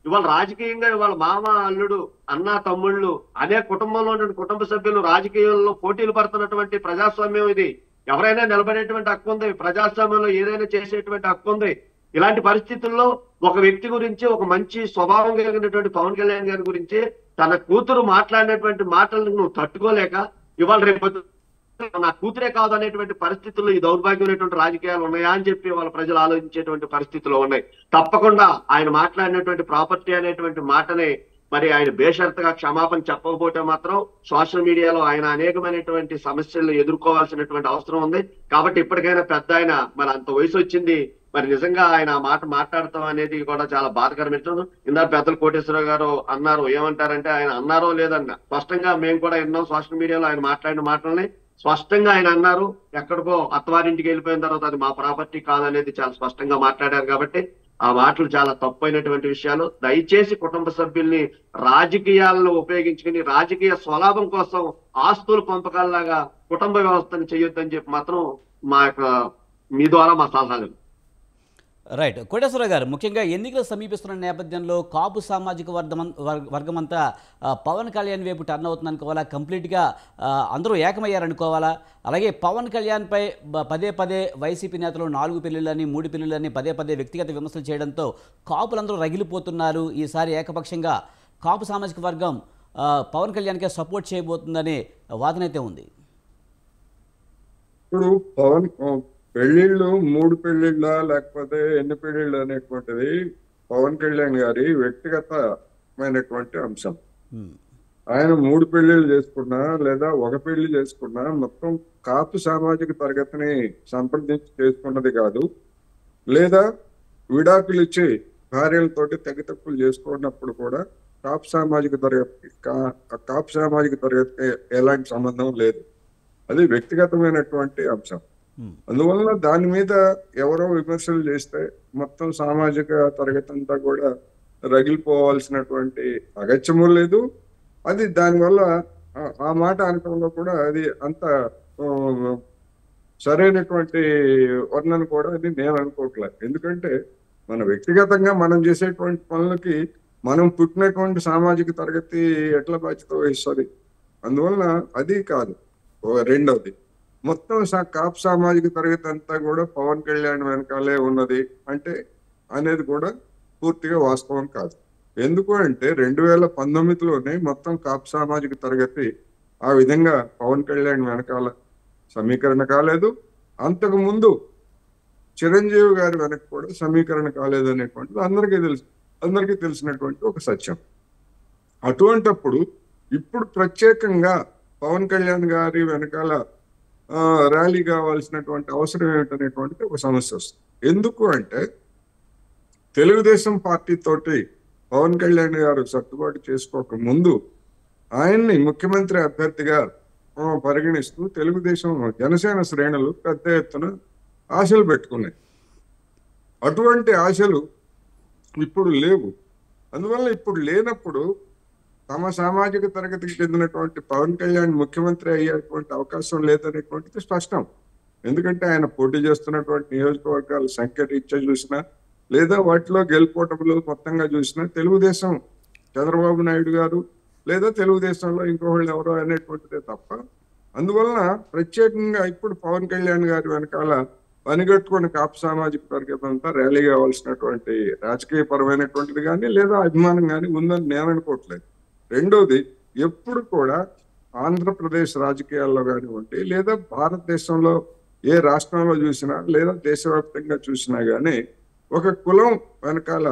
C: ఇవాళ రాజకీయంగా ఇవాళ మామ అల్లుడు అన్న తమ్ముళ్ళు అనే కుటుంబంలో ఉన్న కుటుంబ సభ్యులు రాజకీయాల్లో పోటీలు పడుతున్నటువంటి ప్రజాస్వామ్యం ఇది. ఎవరైనా నిలబడేటువంటి హక్కు ఉంది. ప్రజాస్వామ్యంలో ఏదైనా చేసేటువంటి హక్కు ఉంది. ఇలాంటి పరిస్థితుల్లో ఒక వ్యక్తి గురించి ఒక మంచి స్వభావం కలిగినటువంటి పవన్ కళ్యాణ్ గారి గురించి తన కూతురు మాట్లాడినటువంటి మాటలను నువ్వు తట్టుకోలేక ఇవాళ రేపు నా కూతురే కాదు అనేటువంటి పరిస్థితుల్లో ఈ దౌర్భాగ్యమైనటువంటి రాజకీయాలు ఉన్నాయా అని చెప్పి వాళ్ళ ప్రజలు ఆలోచించేటువంటి పరిస్థితులు ఉన్నాయి. తప్పకుండా ఆయన మాట్లాడినటువంటి ప్రాపర్టీ అనేటువంటి మాటని మరి ఆయన బేషరతగా క్షమాపణ చెప్పకపోతే మాత్రం సోషల్ మీడియాలో ఆయన అనేకమైనటువంటి సమస్యలు ఎదుర్కోవాల్సినటువంటి అవసరం ఉంది. కాబట్టి ఇప్పటికైనా పెద్ద ఆయన మరి అంత వయసు వచ్చింది మరి నిజంగా ఆయన మాట మాట్లాడతాం అనేది కూడా చాలా బాధకరమైన ఇందాక పెద్దలు కోటేశ్వరరావు గారు అన్నారు ఏమంటారంటే ఆయన అన్నారో లేదన్న. స్పష్టంగా మేము కూడా ఎన్నో సోషల్ మీడియాలో ఆయన మాట్లాడిన మాటల్ని స్పష్టంగా ఆయన అన్నారు ఎక్కడికో అత్తవారింటికి వెళ్ళిపోయిన తర్వాత అది మా ప్రాపర్టీ కాదనేది చాలా స్పష్టంగా మాట్లాడారు కాబట్టి ఆ మాటలు చాలా తప్పైనటువంటి విషయాలు. దయచేసి కుటుంబ సభ్యుల్ని రాజకీయాలను ఉపయోగించుకుని రాజకీయ స్వలాభం కోసం ఆస్తులు పంపకాలలాగా కుటుంబ వ్యవస్థను చేయొద్దని చెప్పి మాత్రం మా యొక్క మీ ద్వారా మా సలహాలు
A: రైట్. కోటేశ్వర గారు ముఖ్యంగా ఎన్నికలు సమీపిస్తున్న నేపథ్యంలో కాపు సామాజిక వర్గం వర్గం అంతా పవన్ కళ్యాణ్ వైపు టర్న్ అవుతుంది అనుకోవాలా? కంప్లీట్గా అందరూ ఏకమయ్యారనుకోవాలా? అలాగే పవన్ కళ్యాణ్పై పదే పదే వైసీపీ నేతలు నాలుగు పెళ్ళిళ్ళని మూడు పెళ్ళిళ్ళని పదే పదే వ్యక్తిగత విమర్శలు చేయడంతో కాపులందరూ రగిలిపోతున్నారు. ఈసారి ఏకపక్షంగా కాపు సామాజిక వర్గం పవన్ కళ్యాణ్కే సపోర్ట్ చేయబోతుందనే వాదన అయితే ఉంది.
B: ఇప్పుడు పవన్ పెళ్ళిళ్ళు మూడు పెళ్ళిళ్ళ లేకపోతే ఎన్ని పెళ్ళిళ్ళు అనేటువంటిది పవన్ కళ్యాణ్ గారి వ్యక్తిగతమైనటువంటి అంశం. ఆయన మూడు పెళ్ళిళ్ళు చేసుకున్నా లేదా ఒక పెళ్ళి చేసుకున్నా మొత్తం కాపు సామాజిక తరగతిని సంప్రదించి చేసుకున్నది కాదు. లేదా విడాకులు ఇచ్చి భార్యలతోటి తెగ తప్పులు చేసుకున్నప్పుడు కూడా కాపు సామాజిక తరగతి కాపు సామాజిక తరగతికి ఎలాంటి సంబంధం లేదు. అది వ్యక్తిగతమైనటువంటి అంశం. అందువలన దాని మీద ఎవరో విమర్శలు చేస్తే మొత్తం సామాజిక తరగతి అంతా కూడా రగిలిపోవాల్సినటువంటి అగత్యము లేదు. అది దానివల్ల ఆ- ఆ మాట అనటంలో కూడా అది అంత సరైనటువంటి వర్ణన కూడా అది నేను అనుకోవట్లేదు ఎందుకంటే మన వ్యక్తిగతంగా మనం చేసేటువంటి పనులకి మనం పుట్టినటువంటి సామాజిక తరగతి ఎట్లా బాధ్యత వహిస్తుంది? అందువలన అది కాదు. ఓ రెండవది మొత్తం కాప్ సామాజిక తరగతి అంతా కూడా పవన్ కళ్యాణ్ వెనకాలే ఉన్నది. అంటే అనేది కూడా పూర్తిగా వాస్తవం కాదు. ఎందుకు అంటే రెండు వేల పంతొమ్మిదిలోనే మొత్తం కాప్ సామాజిక తరగతి ఆ విధంగా పవన్ కళ్యాణ్ వెనకాల సమీకరణ కాలేదు. అంతకు ముందు చిరంజీవి గారి వెనక కూడా సమీకరణ కాలేదు అనేటువంటిది అందరికీ తెలుసు. అందరికీ తెలిసినటువంటి ఒక సత్యం. అటువంటప్పుడు ఇప్పుడు ప్రత్యేకంగా పవన్ కళ్యాణ్ గారి వెనకాల ర్యాలీ కావాల్సినటువంటి అవసరం ఏమిటనేటువంటిది ఒక సమస్య వస్తుంది. ఎందుకు అంటే తెలుగుదేశం పార్టీ తోటి పవన్ కళ్యాణ్ గారు సర్దుబాటు చేసుకోక ముందు ఆయన్ని ముఖ్యమంత్రి అభ్యర్థిగా పరిగణిస్తూ తెలుగుదేశం జనసేన శ్రేణులు పెద్ద ఎత్తున ఆశలు పెట్టుకున్నాయి. అటువంటి ఆశలు ఇప్పుడు లేవు. అందువల్ల ఇప్పుడు లేనప్పుడు తమ సామాజిక తరగతికి చెందినటువంటి పవన్ కళ్యాణ్ ముఖ్యమంత్రి అయ్యేటువంటి అవకాశం లేదనేటువంటిది స్పష్టం. ఎందుకంటే ఆయన పోటీ చేస్తున్నటువంటి నియోజకవర్గాల సంఖ్య రీత్యా చూసినా లేదా వాటిలో గెలుపోటములు మొత్తంగా చూసినా తెలుగుదేశం చంద్రబాబు నాయుడు గారు లేదా తెలుగుదేశంలో ఇంకోళ్ళు ఎవరో అనేటువంటిదే తప్ప అందువలన ప్రత్యేకంగా ఇప్పుడు పవన్ కళ్యాణ్ గారి వెనకాల పనిగట్టుకుని కాపు సామాజిక తరగతి అంతా ర్యాలీ కావాల్సినటువంటి రాజకీయ పరమైనటువంటిది కానీ లేదా అభిమానం కానీ ఉందని నేను అనుకోవట్లేదు. రెండోది ఎప్పుడు కూడా ఆంధ్రప్రదేశ్ రాజకీయాల్లో కానివ్వండి లేదా భారతదేశంలో ఏ రాష్ట్రంలో చూసినా లేదా దేశవ్యాప్తంగా చూసినా కానీ ఒక కులం వెనకాల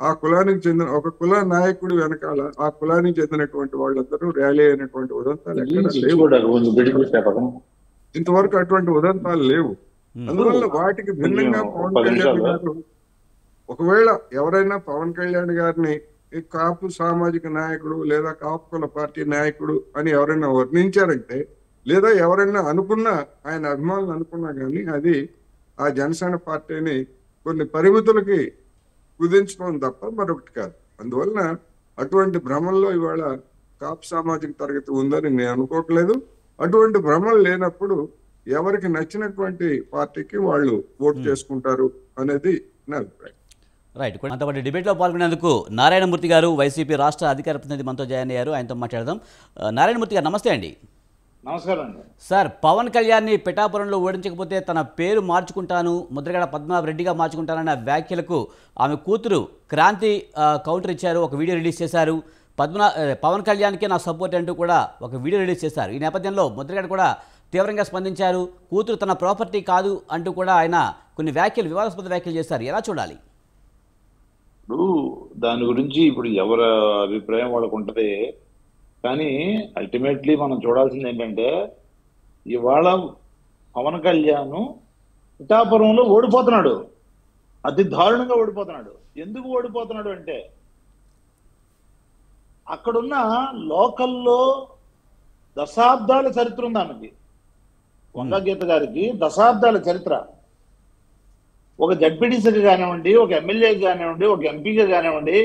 B: ఆ కులానికి చెందిన ఒక కుల నాయకుడు వెనకాల ఆ కులానికి చెందినటువంటి వాళ్ళందరూ ర్యాలీ అయినటువంటి ఉదంతాలు ఇంతవరకు అటువంటి ఉదంతాలు లేవు. అందువల్ల వాటికి భిన్నంగా పవన్ కళ్యాణ్ గారు ఒకవేళ ఎవరైనా పవన్ కళ్యాణ్ గారిని కాపు సామాజిక నాయకుడు లేదా కాపు కుల పార్టీ నాయకుడు అని ఎవరైనా వర్ణించారంటే లేదా ఎవరైనా అనుకున్నా ఆయన అభిమానులు అనుకున్నా కానీ అది ఆ జనసేన పార్టీని కొన్ని పరిమితులకి కుదించడం తప్ప మరొకటి కాదు. అందువలన అటువంటి భ్రమంలో ఇవాళ కాపు సామాజిక తరగతి ఉందని నేను అనుకోవట్లేదు. అటువంటి భ్రమలు లేనప్పుడు ఎవరికి నచ్చినటువంటి పార్టీకి వాళ్ళు ఓటు చేసుకుంటారు అనేది నా అభిప్రాయం.
A: రైట్ మనతో పాటు డిబేట్లో పాల్గొనేందుకు నారాయణమూర్తి గారు వైసీపీ రాష్ట్ర అధికార ప్రతినిధి మనతో జాయిన్ అయ్యారు. ఆయనతో మాట్లాడదాం. ఆ, నారాయణమూర్తి గారు నమస్తే అండి.
D: నమస్కారం అండి
A: సార్ పవన్ కళ్యాణ్ని పిఠాపురంలో ఓడించకపోతే తన పేరు మార్చుకుంటాను ముద్రగడ పద్మనాభ రెడ్డిగా మార్చుకుంటానన్న వ్యాఖ్యలకు ఆమె కూతురు క్రాంతి కౌంటర్ ఇచ్చారు ఒక వీడియో రిలీజ్ చేశారు. పద్మనా పవన్ కళ్యాణ్కే నా సపోర్ట్ అంటూ కూడా ఒక వీడియో రిలీజ్ చేశారు. ఈ నేపథ్యంలో ముద్రగడ కూడా తీవ్రంగా స్పందించారు. కూతురు తన ప్రాపర్టీ కాదు అంటూ కూడా ఆయన కొన్ని వ్యాఖ్యలు వివాదాస్పద వ్యాఖ్యలు చేశారు. ఎలా చూడాలి?
D: ఇప్పుడు దాని గురించి ఇప్పుడు ఎవరి అభిప్రాయం వాళ్ళకు ఉంటది. కానీ అల్టిమేట్లీ మనం చూడాల్సింది ఏంటంటే ఇవాళ పవన్ కళ్యాణ్ పిఠాపురంలో ఓడిపోతున్నాడు. అతి దారుణంగా ఓడిపోతున్నాడు. ఎందుకు ఓడిపోతున్నాడు అంటే అక్కడున్న లోకల్లో దశాబ్దాల చరిత్ర ఉంది ఆమెకి. వంగ గీత గారికి దశాబ్దాల చరిత్ర. ఒక జడ్పీటీసీకి కానివ్వండి ఒక ఎమ్మెల్యేకి కానివ్వండి ఒక ఎంపీగా కానివ్వండి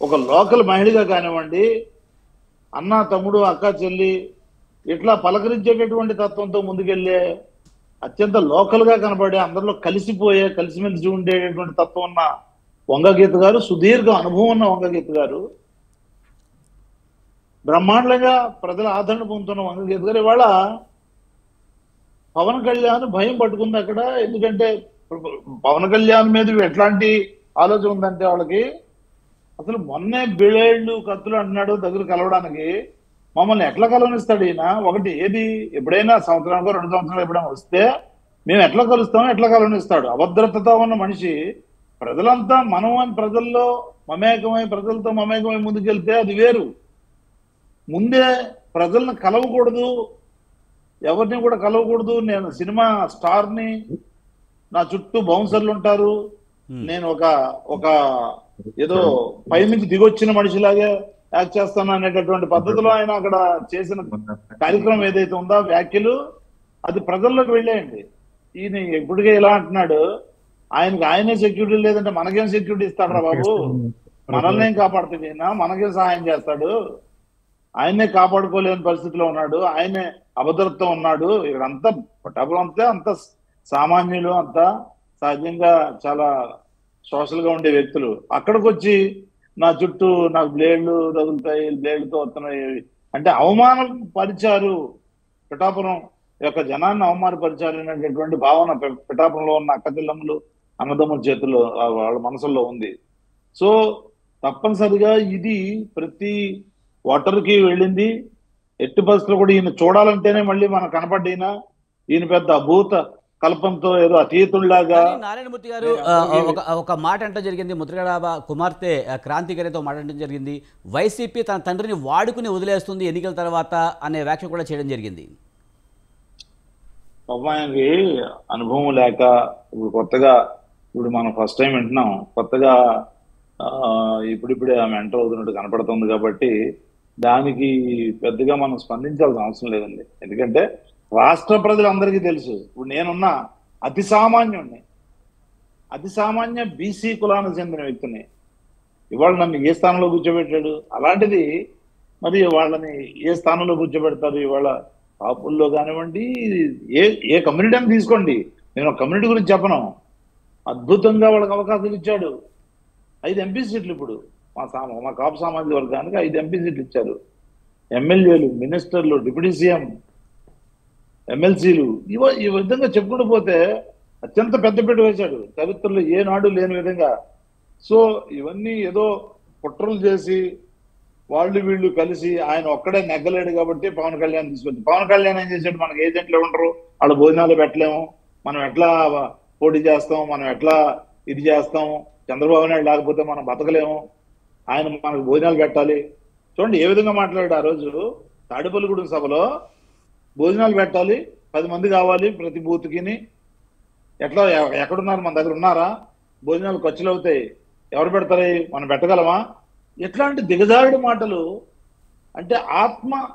D: ఒక లోకల్ మహిళగా కానివ్వండి అన్న తమ్ముడు అక్క చెల్లి ఇట్లా పలకరించేటటువంటి తత్వంతో ముందుకెళ్ళే అత్యంత లోకల్గా కనబడే అందరిలో కలిసిపోయే కలిసిమెలిసి ఉండేటటువంటి తత్వం ఉన్న వంగగీత గారు సుదీర్ఘ అనుభవం ఉన్న వంగగీత గారు. బ్రహ్మాండంగా ప్రజల ఆదరణ పొందుతున్న వంగగీత గారు. ఇవాళ పవన్ కళ్యాణ్ భయం పట్టుకుంది అక్కడ. ఎందుకంటే పవన్ కళ్యాణ్ మీద ఎట్లాంటి ఆలోచన ఉందంటే వాళ్ళకి అసలు మొన్నే బిళేళ్ళు కత్తులు అంటున్నాడు దగ్గర కలవడానికి మమ్మల్ని ఎట్లా కలవనిస్తాడు ఈయన? ఒకటి ఏది? ఎప్పుడైనా సంవత్సరానికి రెండు సంవత్సరాలు ఎప్పుడైనా వస్తే మేము ఎట్లా కలుస్తామో ఎట్లా కలవనిస్తాడు? అభద్రతతో ఉన్న మనిషి ప్రజలంతా మనం అని ప్రజల్లో మమేకమై ప్రజలతో మమేకమై ముందుకెళ్తే అది వేరు. ముందే ప్రజలను కలవకూడదు ఎవరిని కూడా కలవకూడదు. నేను సినిమా స్టార్ని ని చుట్టూ బౌన్సర్లు ఉంటారు.
A: Hmm.
D: నేను ఒక ఒక ఏదో పైనుంచి దిగొచ్చిన మనిషిలాగే యాక్ట్ చేస్తాను అనేటటువంటి పద్ధతిలో ఆయన అక్కడ చేసిన కార్యక్రమం ఏదైతే ఉందో వ్యాఖ్యలు అది ప్రజల్లోకి వెళ్ళేయండి. ఈయన ఇప్పటికే ఇలా అంటున్నాడు ఆయనకి ఆయనే సెక్యూరిటీ లేదంటే మనకేం సెక్యూరిటీ ఇస్తాడరా బాబు? మనల్ని ఏం కాపాడుతుంది ఈయన? మనకేం సహాయం చేస్తాడు. ఆయనే కాపాడుకోలేని పరిస్థితిలో ఉన్నాడు. ఆయనే అభద్రతతో ఉన్నాడు. ఇక్కడ అంతా పటాపురం అంతా అంత సామాన్యులు అంతా సహజంగా చాలా సోషల్గా ఉండే వ్యక్తులు. అక్కడికి వచ్చి నా చుట్టూ నాకు బ్లేడ్లు తగులుతాయి బ్లేడ్లతో వస్తున్నాయి. అంటే అవమానం పరిచారు పిఠాపురం యొక్క జనాన్ని అవమానపరిచారు అనేటటువంటి భావన పిఠాపురంలో ఉన్న అక్కచెల్లెమ్మలు అన్నదమ్ముల చేతుల్లో వాళ్ళ మనసుల్లో ఉంది. సో తప్పనిసరిగా ఇది ప్రతి ఓటర్కి వెళ్ళింది. ఎట్టి పరిస్థితులు కూడా ఈయన చూడాలంటేనే మళ్ళీ మనకు కనపడ్డీనా ఈయన పెద్ద అభూత కల్పంతో ఏదో అతీతుల్లాగా
A: నారాయణమూర్తి గారు ఒక మాట అంటే జరిగింది ముద్రగడ బా- కుమార్తె ఆ, క్రాంతి గారితో మాట్లాడడం జరిగింది. వైసీపీ తన తండ్రిని వాడుకుని వదిలేస్తుంది ఎన్నికల తర్వాత అనే వ్యాఖ్య కూడా చేయడం జరిగింది.
D: పాపానికి అనుభవం లేక ఇప్పుడు కొత్తగా ఇప్పుడు మనం ఫస్ట్ టైం వింటున్నాం. కొత్తగా ఇప్పుడిప్పుడే ఆమె ఎంటర్ అవుతున్నట్టు కనపడుతుంది కాబట్టి దానికి పెద్దగా మనం స్పందించాల్సిన అవసరం లేదండి. ఎందుకంటే రాష్ట్ర ప్రజలందరికీ తెలుసు. ఇప్పుడు నేనున్నా అతి సామాన్యుణ్ణి అతి సామాన్య బీసీ కులానికి చెందిన వ్యక్తిని ఇవాళ నన్ను ఏ స్థానంలో కూర్చోబెట్టాడు? అలాంటిది మరి వాళ్ళని ఏ స్థానంలో కూర్చోబెడతారు? ఇవాళ కాపుల్లో కానివ్వండి ఏ ఏ కమ్యూనిటీ అని తీసుకోండి. నేను ఒక కమ్యూనిటీ గురించి చెప్పను. అద్భుతంగా వాళ్ళకి అవకాశం ఇచ్చాడు. ఐదు ఎంపీ సీట్లు ఇప్పుడు. మా సామ మా కాపు సామాజిక వర్గానికి ఐదు ఎంపీ సీట్లు ఇచ్చారు. ఎమ్మెల్యేలు మినిస్టర్లు డిప్యూటీ సీఎం ఎమ్మెల్సీలు ఇవ ఈ విధంగా చెప్పుకుంటూ పోతే అత్యంత పెద్దపీట వేశాడు. చరిత్రలో ఏనాడు లేని విధంగా. సో ఇవన్నీ ఏదో కుట్రలు చేసి వాళ్ళు వీళ్ళు కలిసి ఆయన ఒక్కడే నెగ్గలేడు కాబట్టి పవన్ కళ్యాణ్ తీసుకొచ్చి పవన్ కళ్యాణ్ ఏం చేశాడు? మనకి ఏజెంట్లు ఉండరు వాళ్ళ భోజనాలు పెట్టలేము. మనం ఎట్లా పోటీ చేస్తాం? మనం ఎట్లా ఇది చేస్తాం? చంద్రబాబు నాయుడు లేకపోతే మనం బతకలేము. ఆయన మనకు భోజనాలు పెట్టాలి. చూడండి ఏ విధంగా మాట్లాడాడు ఆ రోజు తాడిపల్లిగూడెం సభలో. భోజనాలు పెట్టాలి. పది మంది కావాలి ప్రతి బూత్కిని. ఎట్లా ఎక్కడున్నారు? మన దగ్గర ఉన్నారా? భోజనాలు ఖర్చులు అవుతాయి. ఎవరు పెడతారు? మనం పెట్టగలమా? ఎట్లాంటి దిగజారుడు మాటలు? అంటే ఆత్మ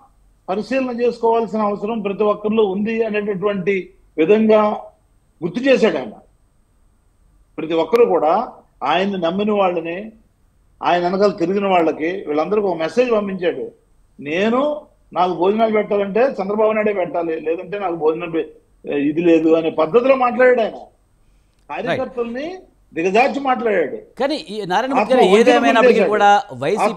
D: పరిశీలన చేసుకోవాల్సిన అవసరం ప్రతి ఒక్కరిలో ఉంది అనేటటువంటి విధంగా గుర్తు చేశాడు ఆయన. ప్రతి ఒక్కరు కూడా ఆయన్ని నమ్మిన వాళ్ళని ఆయన వెనకాల తిరిగిన వాళ్ళకి వీళ్ళందరికీ ఒక మెసేజ్ పంపించాడు. నేను నాకు భోజనాలు పెట్టాలంటే చంద్రబాబు నాయుడే పెట్టాలి. లేదంటే నాకు భోజనం ఇది లేదు అనే పద్ధతిలో మాట్లాడాడు ఆయన. కార్యకర్తల్ని దిగజార్చి మాట్లాడాడు.
A: కానీ
D: ఆత్మ
A: గారు ఏదేమైనప్పటికీ. కూడా వైసీపీ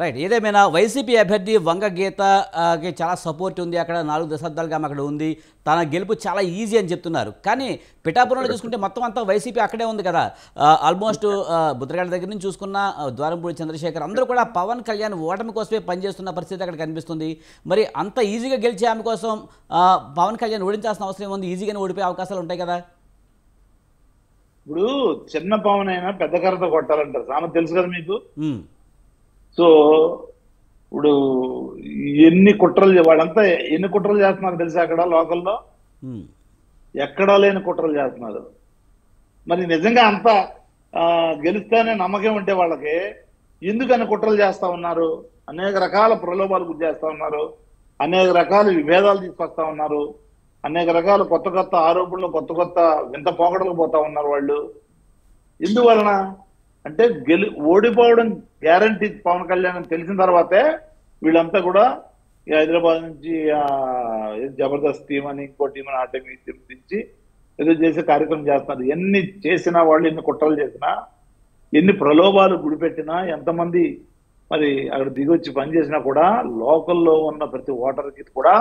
A: రైట్ ఏదేమైనా వైసీపీ అభ్యర్థి వంగ గీత ఆ, కి చాలా సపోర్ట్ ఉంది. అక్కడ నాలుగు దశాబ్దాలుగా ఆమె అక్కడ ఉంది. తన గెలుపు చాలా ఈజీ అని చెప్తున్నారు. కానీ పిఠాపురంలో చూసుకుంటే మొత్తం అంతా వైసీపీ అక్కడే ఉంది కదా. ఆల్మోస్ట్ బుద్రగడ దగ్గర నుంచి చూసుకున్న ద్వారంపూడి చంద్రశేఖర్ అందరూ కూడా పవన్ కళ్యాణ్ ఓటమి కోసమే పనిచేస్తున్న పరిస్థితి అక్కడ కనిపిస్తుంది. మరి అంత ఈజీగా గెలిచే ఆమె కోసం పవన్ కళ్యాణ్ ఓడించాల్సిన అవసరం ఏముంది? ఈజీగానే ఓడిపోయే అవకాశాలు ఉంటాయి కదా.
D: ఇప్పుడు చిన్న పవన్ అయినా పెద్ద కర్రతో కొట్టాలంటారు. సామెత తెలుసు కదా మీకు? సో ఇప్పుడు ఎన్ని కుట్రలు వాళ్ళంతా ఎన్ని కుట్రలు చేస్తున్నారు తెలుసా అక్కడ లోకల్లో. ఎక్కడా లేని కుట్రలు చేస్తున్నారు. మరి నిజంగా అంత గెలుస్తానే నమ్మకం ఉంటే వాళ్ళకి ఎందుకని కుట్రలు చేస్తా ఉన్నారు? అనేక రకాల ప్రలోభాలు గురి చేస్తా ఉన్నారు. అనేక రకాల విభేదాలు తీసుకొస్తా ఉన్నారు. అనేక రకాల కొత్త కొత్త ఆరోపణలు కొత్త కొత్త వింత పోకడలు పోతా ఉన్నారు వాళ్ళు. ఎందువలన? అంటే గెలి ఓడిపోవడం గ్యారంటీ పవన్ కళ్యాణ్ అని తెలిసిన తర్వాతే వీళ్ళంతా కూడా ఈ హైదరాబాద్ నుంచి జబర్దస్త్ టీం అని ఇంకో టీం అని ఆ టీం ఈ ఏదో చేసే కార్యక్రమం చేస్తున్నారు. ఎన్ని చేసినా వాళ్ళు ఎన్ని కుట్రలు చేసినా ఎన్ని ప్రలోభాలు గుడిపెట్టినా ఎంతమంది మరి అక్కడ దిగొచ్చి పనిచేసినా కూడా లోకల్లో ఉన్న ప్రతి ఓటర్కి కూడా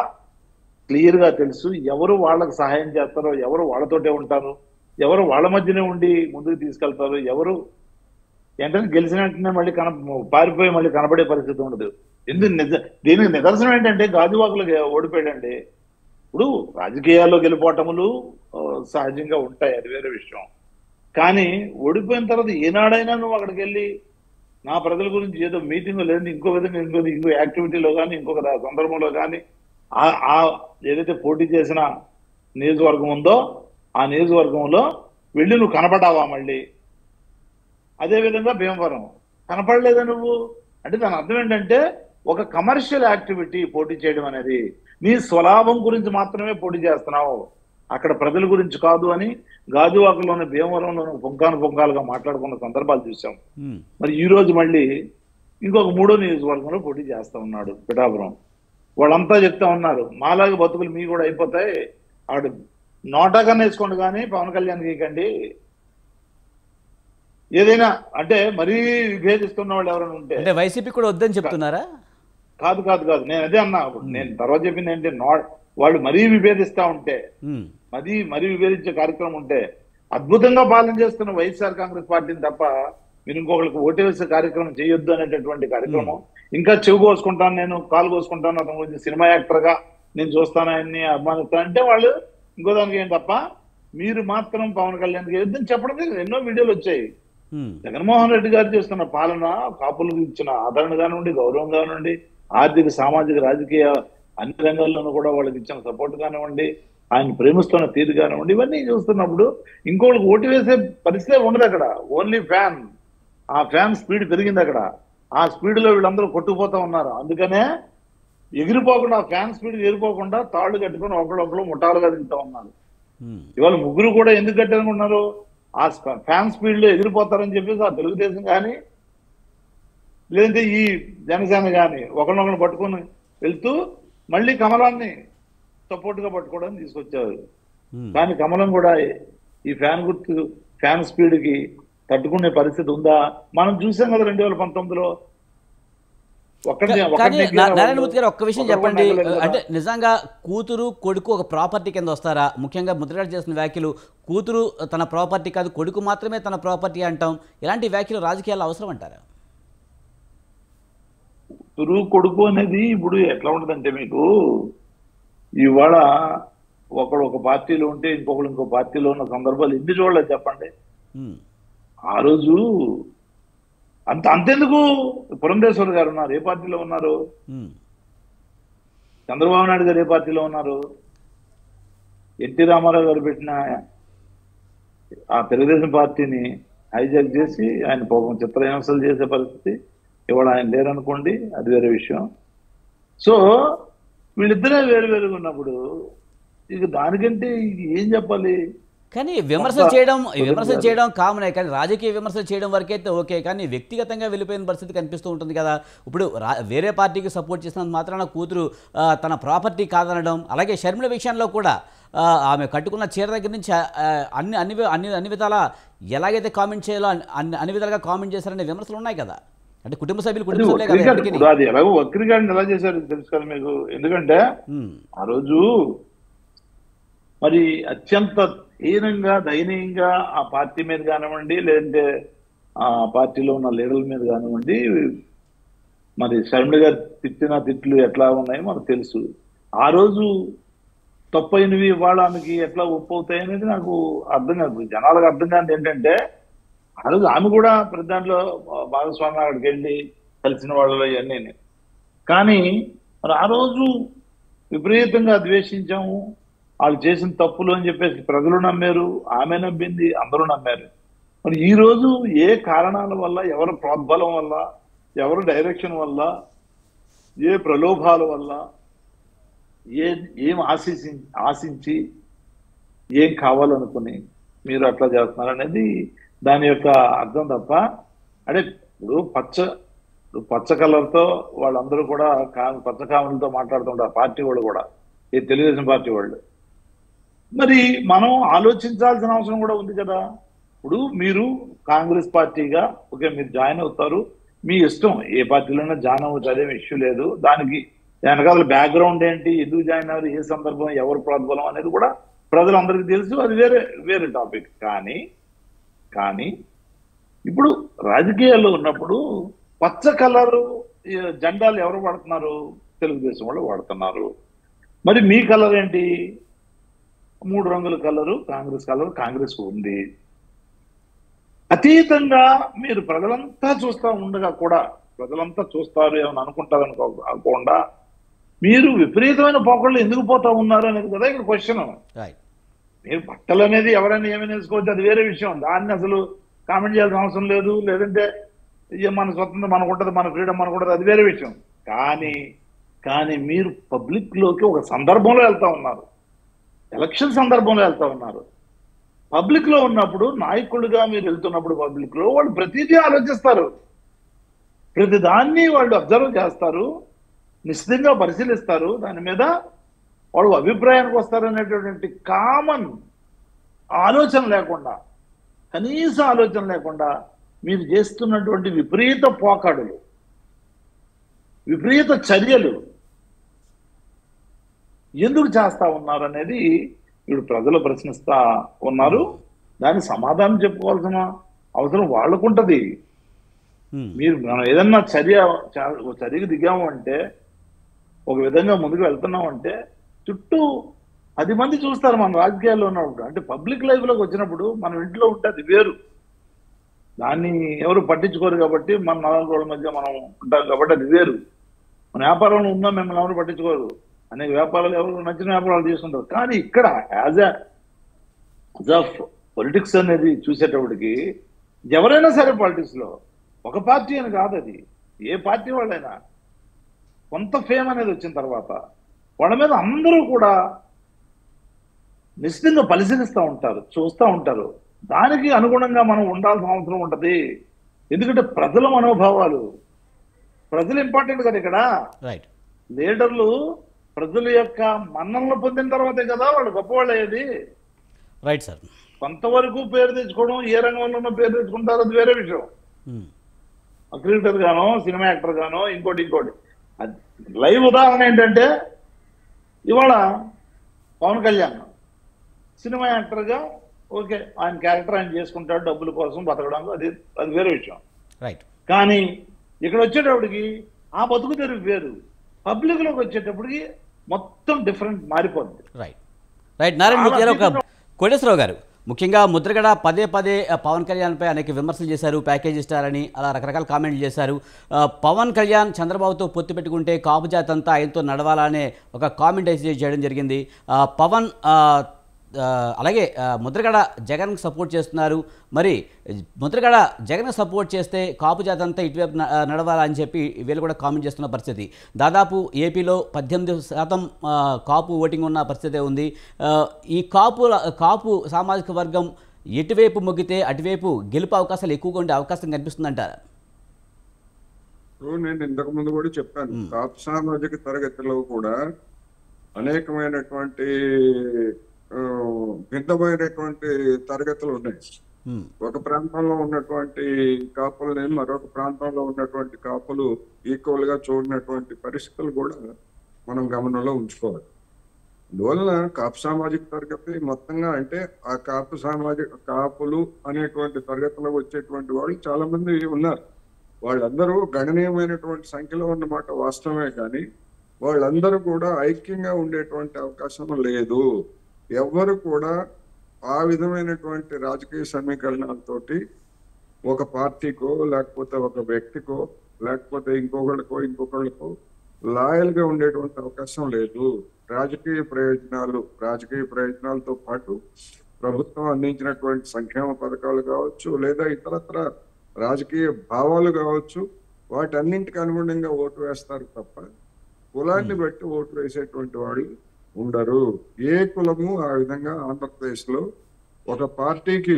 D: క్లియర్గా తెలుసు ఎవరు వాళ్ళకి సహాయం చేస్తారో ఎవరు వాళ్ళతోటే ఉంటారు ఎవరు వాళ్ళ మధ్యనే ఉండి ముందుకు తీసుకెళ్తారు ఎవరు ఏంటంటే గెలిచిన వెంటనే మళ్ళీ కన పారిపోయి మళ్ళీ కనబడే పరిస్థితి ఉండదు. ఎందుకు నిజ దీనికి నిదర్శనం ఏంటంటే గాజువాకులు ఓడిపోయాడండి. ఇప్పుడు రాజకీయాల్లో గెలిపోవటములు సహజంగా ఉంటాయి అది వేరే విషయం. కానీ ఓడిపోయిన తర్వాత ఏనాడైనా నువ్వు అక్కడికి వెళ్ళి నా ప్రజల గురించి ఏదో మీటింగ్ లేదంటే ఇంకో విధంగా ఇంకో ఇంకో యాక్టివిటీలో కానీ ఇంకొక సందర్భంలో కానీ ఆ- ఏదైతే పోటీ చేసిన నియోజకవర్గం ఉందో ఆ నియోజకవర్గంలో వెళ్ళి నువ్వు కనపడావా మళ్ళీ? అదే విధంగా భీమవరం. కనపడలేదా నువ్వు? అంటే దాని అర్థం ఏంటంటే ఒక కమర్షియల్ యాక్టివిటీ పోటీ చేయడం అనేది. నీ స్వలాభం గురించి మాత్రమే పోటీ చేస్తున్నావు. అక్కడ ప్రజల గురించి కాదు అని గాజువాకలోని భీమవరంలోని పొంకాను పొంకాలుగా మాట్లాడుకున్న సందర్భాలు చూసాం మరి ఈ రోజు మళ్ళీ ఇంకొక మూడో నియోజకవర్గంలో పోటీ చేస్తా ఉన్నాడు పిఠాపురం. వాళ్ళంతా చెప్తా ఉన్నారు. మాలాగా బతుకులు మీ కూడా అయిపోతాయి. ఆవిడ నోటా కన్నా వేసుకోండి కానీ పవన్ కళ్యాణ్ గీకండి ఏదైనా అంటే మరీ విభేదిస్తున్న వాళ్ళు ఎవరైనా ఉంటే.
A: అంటే వైసీపీ కూడా వద్దని చెప్తున్నారా?
D: కాదు కాదు కాదు. నేను అదే అన్నా. నేను తర్వాత చెప్పింది ఏంటి? వాళ్ళు మరీ విభేదిస్తా ఉంటే మరీ మరీ విభేదించే కార్యక్రమం ఉంటే అద్భుతంగా పాలన చేస్తున్న వైఎస్ఆర్ కాంగ్రెస్ పార్టీని తప్ప మీరు ఇంకొకరికి ఓటు వేసే కార్యక్రమం చేయొద్దు అనేటటువంటి కార్యక్రమం ఇంకా చెవు కోసుకుంటాను నేను కాలు కోసుకుంటాను అతని గురించి సినిమా యాక్టర్గా నేను చూస్తాను ఆయన్ని అభిమానిస్తాను అంటే వాళ్ళు ఇంకో దానికి ఏం తప్ప మీరు మాత్రం పవన్ కళ్యాణ్ వేయొద్దని చెప్పడం. ఎన్నో వీడియోలు వచ్చాయి. జగన్మోహన్ రెడ్డి గారు చేస్తున్న పాలన కాపులకు ఇచ్చిన ఆదరణ కానివ్వండి గౌరవం కానివ్వండి ఆర్థిక సామాజిక రాజకీయ అన్ని రంగాల్లోనూ కూడా వాళ్ళకి ఇచ్చిన సపోర్ట్ కానివ్వండి ఆయన ప్రేమిస్తున్న తీరు కానివ్వండి ఇవన్నీ చూస్తున్నప్పుడు ఇంకోళ్ళకి ఓటు వేసే పరిస్థితే ఉండదు అక్కడ. ఓన్లీ ఫ్యాన్ ఆ ఫ్యాన్ స్పీడ్ పెరిగింది అక్కడ. ఆ స్పీడ్లో వీళ్ళందరూ కొట్టుకుపోతా ఉన్నారు. అందుకనే ఎగిరిపోకుండా ఫ్యాన్ స్పీడ్ ఎగిరిపోకుండా తాళ్ళు కట్టుకొని ఒకళ్ళొకళ్ళు ముఠాలుగా తింటా ఉన్నారు. ఇవాళ ముగ్గురు కూడా ఎందుకు కట్టాలనుకున్నారు ఆ ఫ్యాన్ స్పీడ్లో ఎగిరిపోతారని చెప్పేసి ఆ తెలుగుదేశం కానీ లేదంటే ఈ జనసేన కానీ ఒకరినొకరు పట్టుకొని వెళ్తూ మళ్ళీ కమలాన్ని సపోర్ట్గా పట్టుకోవడానికి తీసుకొచ్చారు. కానీ కమలం కూడా ఈ ఫ్యాన్ గుర్తు ఫ్యాన్ స్పీడ్కి తట్టుకునే పరిస్థితి ఉందా? మనం చూసాం కదా రెండు వేల పంతొమ్మిదిలో.
A: నారాయణమూర్తి గారు ఒక్క విషయం చెప్పండి. అంటే నిజంగా కూతురు కొడుకు ఒక ప్రాపర్టీ కింద వస్తారా? ముఖ్యంగా ముద్రగడ చేసిన వ్యాఖ్యలు కూతురు తన ప్రాపర్టీ కాదు కొడుకు మాత్రమే తన ప్రాపర్టీ అంటాం. ఇలాంటి వ్యాఖ్యలు రాజకీయాల్లో అవసరం అంటారా?
D: తురుగు కొడుకు అనేది ఇప్పుడు ఎట్లా ఉంటుందంటే మీకు ఇవాళ ఒకడు ఒక పార్టీలో ఉంటే ఇంకొకడు ఇంకో పార్టీలో ఉన్న సందర్భాలు ఎన్ని చూడలేదు చెప్పండి. ఆ రోజు అంత అంతెందుకు పురంధేశ్వర్ గారు ఉన్నారు? ఏ పార్టీలో ఉన్నారు? చంద్రబాబు నాయుడు గారు ఏ పార్టీలో ఉన్నారు? ఎన్టీ రామారావు గారు పెట్టిన ఆ తెలుగుదేశం పార్టీని హైజాక్ చేసి ఆయన పాపం చిత్రహింసలు చేసే పరిస్థితి ఇవాళ ఆయన లేరనుకోండి అది వేరే విషయం. సో వీళ్ళిద్దరే వేరు వేరుగా ఉన్నప్పుడు ఇక దానికంటే ఏం చెప్పాలి?
A: కానీ విమర్శలు చేయడం విమర్శలు. చేయడం కామనే కానీ రాజకీయ విమర్శలు చేయడం వరకైతే ఓకే కానీ వ్యక్తిగతంగా వెళ్ళిపోయిన పరిస్థితి కనిపిస్తూ ఉంటుంది కదా. ఇప్పుడు వేరే పార్టీకి సపోర్ట్ చేసినంత మాత్రాన కూతురు తన ప్రాపర్టీ కాదనడం అలాగే షర్మిల విషయంలో కూడా ఆమె కట్టుకున్న చీర దగ్గర నుంచి అన్ని అన్ని అన్ని అన్ని విధాల ఎలాగైతే కామెంట్ చేయాలో అన్ని- అన్ని విధాలుగా కామెంట్ చేశారనే విమర్శలు ఉన్నాయి కదా. అంటే కుటుంబ సభ్యులు కుటుంబ
D: అది ఎలాగో వక్రీకరణ ఎలా చేశారు తెలుసు కదా మీకు. ఎందుకంటే ఆ రోజు మరి అత్యంత హీనంగా దయనీయంగా ఆ పార్టీ మీద కానివ్వండి లేదంటే ఆ పార్టీలో ఉన్న లీడర్ల మీద కానివ్వండి మరి శర్మిల గారు తిట్టిన తిట్లు ఎట్లా ఉన్నాయో మనకు తెలుసు. ఆ రోజు తప్పైనవి ఇవాళ ఆమెకి ఎట్లా ఒప్పు అవుతాయి అనేది నాకు అర్థం కాదు. జనాలకు అర్థం కాదు ఏంటంటే ఆ రోజు ఆమె కూడా ప్రతి దాంట్లో భాగస్వామి అక్కడికి వెళ్ళి కలిసిన వాళ్ళలో ఇవన్నీ. కానీ మరి ఆ రోజు విపరీతంగా ద్వేషించాము. వాళ్ళు చేసిన తప్పులు అని చెప్పేసి ప్రజలు నమ్మారు ఆమె నమ్మింది అందరూ నమ్మారు. మరి ఈ రోజు ఏ కారణాల వల్ల ఎవరి ప్రోద్బలం వల్ల ఎవరి డైరెక్షన్ వల్ల ఏ ప్రలోభాల వల్ల ఏ ఏం ఆశించి ఆశించి ఏం కావాలనుకుని మీరు అట్లా చేస్తున్నారు అనేది దాని యొక్క అర్థం తప్ప అంటే ఇప్పుడు పచ్చ ఇప్పుడు పచ్చ కలర్తో వాళ్ళందరూ కూడా కా పచ్చ కాములతో మాట్లాడుతుంటారు పార్టీ వాళ్ళు కూడా. ఈ తెలుగుదేశం పార్టీ వాళ్ళు. మరి మనం ఆలోచించాల్సిన అవసరం కూడా ఉంది కదా. ఇప్పుడు మీరు కాంగ్రెస్ పార్టీగా ఓకే మీరు జాయిన్ అవుతారు. మీ ఇష్టం ఏ పార్టీలోనే జాయిన్ అవ్వచ్చు అదేం ఇష్యూ లేదు. దానికి వెనకాల బ్యాక్గ్రౌండ్ ఏంటి ఎందుకు జాయిన్ అవ్వాలి ఏ సందర్భం ఎవరు ప్రోద్బలం అనేది కూడా ప్రజలందరికీ తెలుసు. అది వేరే వేరే టాపిక్. కానీ కానీ ఇప్పుడు రాజకీయాల్లో ఉన్నప్పుడు పచ్చ కలరు జెండాలు ఎవరు వాడుతున్నారు? తెలుగుదేశం వాళ్ళు వాడుతున్నారు. మరి మీ కలర్ ఏంటి? మూడు రంగుల కలరు కాంగ్రెస్ కలర్ కాంగ్రెస్ ఉంది. అతీతంగా మీరు ప్రజలంతా చూస్తా ఉండగా కూడా ప్రజలంతా చూస్తారు ఏమని అనుకుంటారు అనుకో అనుకోకుండా మీరు విపరీతమైన పోకళ్ళు ఎందుకు పోతా ఉన్నారు అనేది కదా ఇక్కడ క్వశ్చన్ మీరు బట్టలు అనేది ఎవరైనా ఏమైనా వేసుకోవచ్చు అది వేరే విషయం. దాన్ని అసలు కామెంట్ చేయాల్సిన అవసరం లేదు. లేదంటే మన స్వతంత్రం మనకు ఉంటుంది మన ఫ్రీడమ్ మనకు ఉంటుంది అది వేరే విషయం. కానీ కానీ మీరు పబ్లిక్లోకి ఒక సందర్భంలో వెళ్తా ఉన్నారు. ఎలక్షన్ సందర్భంలో వెళ్తా ఉన్నారు. పబ్లిక్లో ఉన్నప్పుడు నాయకులుగా మీరు వెళ్తున్నప్పుడు పబ్లిక్లో వాళ్ళు ప్రతిదీ ఆలోచిస్తారు. ప్రతిదాన్ని వాళ్ళు అబ్జర్వ్ చేస్తారు. నిశ్చితంగా పరిశీలిస్తారు. దాని మీద వాళ్ళు అభిప్రాయానికి వస్తారనేటటువంటి కామన్ ఆలోచన లేకుండా కనీస ఆలోచన లేకుండా మీరు చేస్తున్నటువంటి విపరీత పోకాడులు విపరీత చర్యలు ఎందుకు చేస్తా ఉన్నారు అనేది ఇప్పుడు ప్రజలు ప్రశ్నిస్తా ఉన్నారు. దానికి సమాధానం చెప్పుకోవాల్సిన అవసరం వాళ్ళకుంటది. మీరు మనం ఏదన్నా చర్య చర్యకు దిగాము అంటే ఒక విధంగా ముందుకు వెళ్తున్నాం అంటే చుట్టూ పది మంది చూస్తారు మన రాజకీయాల్లో ఉన్నప్పుడు అంటే పబ్లిక్ లైఫ్లోకి వచ్చినప్పుడు మనం ఇంట్లో ఉంటే అది వేరు. దాన్ని ఎవరు పట్టించుకోరు కాబట్టి మన నాలుగు రోజుల మధ్య మనం ఉంటాం కాబట్టి అది వేరు. మన వ్యాపారంలో ఉన్నా మిమ్మల్ని ఎవరు పట్టించుకోరు. అనేక వ్యాపారాలు ఎవరు నచ్చిన వ్యాపారాలు చేస్తుంటారు. కానీ ఇక్కడ యాజ్ యాజ్ ఆఫ్ పొలిటిక్స్ అనేది చూసేటప్పటికి ఎవరైనా సరే పాలిటిక్స్లో ఒక పార్టీ అని కాదు అది. ఏ పార్టీ వాళ్ళైనా కొంత ఫేమ్ అనేది వచ్చిన తర్వాత వాళ్ళ మీద అందరూ కూడా నిశ్చితంగా పరిశీలిస్తూ ఉంటారు చూస్తూ ఉంటారు. దానికి అనుగుణంగా మనం ఉండాల్సిన అవసరం ఉంటది. ఎందుకంటే ప్రజల మనోభావాలు ప్రజలు ఇంపార్టెంట్ కదా ఇక్కడ. లీడర్లు ప్రజల యొక్క మన్ననలు పొందిన తర్వాతే కదా వాళ్ళు గొప్పవాళ్ళు అయ్యేది.
A: రైట్ సార్
D: కొంతవరకు పేరు తెచ్చుకోవడం ఏ రంగంలో పేరు తెచ్చుకుంటారో అది వేరే విషయం.
A: Hmm.
D: క్రికెటర్ గానో సినిమా యాక్టర్ గానో ఇంకోటి. ఇంకోటి లైవ్ ఉదాహరణ ఏంటంటే ఇవాళ పవన్ కళ్యాణ్ సినిమా యాక్టర్గా ఓకే ఆయన క్యారెక్టర్ ఆయన చేసుకుంటాడు డబ్బుల కోసం బతకడానికి అది అది వేరే విషయం.
A: రైట్
D: కానీ ఇక్కడ వచ్చేటప్పటికి ఆ బతుకు తెరుగు వేరు. పబ్లిక్లోకి వచ్చేటప్పటికి మొత్తం డిఫరెంట్ మారిపోద్ది.
A: రైట్ రైట్ నారాయణ ఒక కోటేశ్వరరావు గారు ముఖ్యంగా ముద్రగడ పదే పదే పవన్ కళ్యాణ్పై అనేక విమర్శలు చేశారు ప్యాకేజ్ ఇస్తారని అలా రకరకాల కామెంట్లు చేశారు. పవన్ కళ్యాణ్ చంద్రబాబుతో పొత్తు పెట్టుకుంటే కాపు జాతి అంతా ఆయనతో నడవాలనే ఒక కామెంట్ అయితే చేయడం జరిగింది. పవన్ అలాగే ముద్రగడ జగన్కి సపోర్ట్ చేస్తున్నారు. మరి ముద్రగడ జగన్ సపోర్ట్ చేస్తే కాపు జాతి అంతా ఇటువైపు నడవాలని చెప్పి వీళ్ళు కూడా కామెంట్ చేస్తున్న పరిస్థితి. దాదాపు ఏపీలో పద్దెనిమిది శాతం కాపు ఓటింగ్ ఉన్న పరిస్థితి ఉంది. ఈ కాపు కాపు సామాజిక వర్గం ఎటువైపు మొగ్గితే అటువైపు గెలుపు అవకాశాలు ఎక్కువగా ఉండే అవకాశం కనిపిస్తుందంటారా?
B: నేను ఇంతకు ముందు కూడా చెప్పాను. కాపు సామాజిక తరగతిలో కూడా అనేకమైనటువంటి భిన్నమైనటువంటి తరగతులు ఉన్నాయి. ఒక ప్రాంతంలో ఉన్నటువంటి కాపులని మరొక ప్రాంతంలో ఉన్నటువంటి కాపులు ఈక్వల్గా చూడనటువంటి పరిస్థితులు కూడా మనం గమనంలో ఉంచుకోవాలి. అందువలన కాపు సామాజిక తరగతి మొత్తంగా అంటే ఆ కాపు సామాజిక కాపులు అనేటువంటి తరగతిలో వచ్చేటువంటి వాళ్ళు చాలా మంది ఉన్నారు. వాళ్ళందరూ గణనీయమైనటువంటి సంఖ్యలో ఉన్నమాట వాస్తవమే కానీ వాళ్ళందరూ కూడా ఐక్యంగా ఉండేటువంటి అవకాశం లేదు. ఎవ్వరు కూడా ఆ విధమైనటువంటి రాజకీయ సమీకరణాలతోటి ఒక పార్టీకో లేకపోతే ఒక వ్యక్తికో లేకపోతే ఇంకొకళ్ళకో ఇంకొకళ్ళకో లాయల్గా ఉండేటువంటి అవకాశం లేదు. రాజకీయ ప్రయోజనాలు రాజకీయ ప్రయోజనాలతో పాటు ప్రభుత్వం అందించినటువంటి సంక్షేమ పథకాలు కావచ్చు లేదా ఇతరత్ర రాజకీయ భావాలు కావచ్చు వాటన్నింటికి అనుగుణంగా ఓటు వేస్తారు తప్ప కులాన్ని బట్టి ఓటు వేసేటువంటి వాళ్ళు ఉండరు. ఏ కులము ఆ విధంగా ఆంధ్రప్రదేశ్లో ఒక పార్టీకి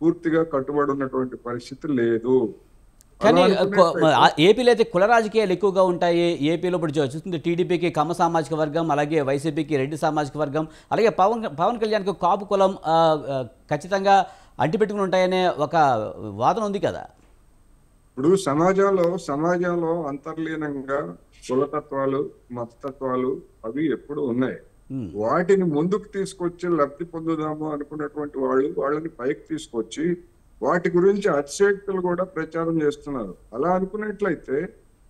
B: పూర్తిగా కట్టుబడి ఉన్నటువంటి పరిస్థితి లేదు.
A: కానీ ఏపీలో అయితే కుల రాజకీయాలు ఎక్కువగా ఉంటాయి. ఏపీలో ఇప్పుడు చూస్తుంది టీడీపీకి కమ్మ సామాజిక వర్గం అలాగే వైసీపీకి రెడ్డి సామాజిక వర్గం అలాగే పవన్ పవన్ కళ్యాణ్కి కాపు కులం ఖచ్చితంగా అంటిపెట్టుకుని ఉంటాయనే ఒక వాదన ఉంది కదా.
B: ఇప్పుడు సమాజంలో సమాజంలో అంతర్లీనంగా కులతత్వాలు మతతత్వాలు అవి ఎప్పుడు ఉన్నాయి. వాటిని ముందుకు తీసుకొచ్చి లబ్ధి పొందుదాము అనుకున్నటువంటి వాళ్ళు వాళ్ళని పైకి తీసుకొచ్చి వాటి గురించి అతిశయోక్తులు కూడా ప్రచారం చేస్తున్నారు. అలా అనుకున్నట్లయితే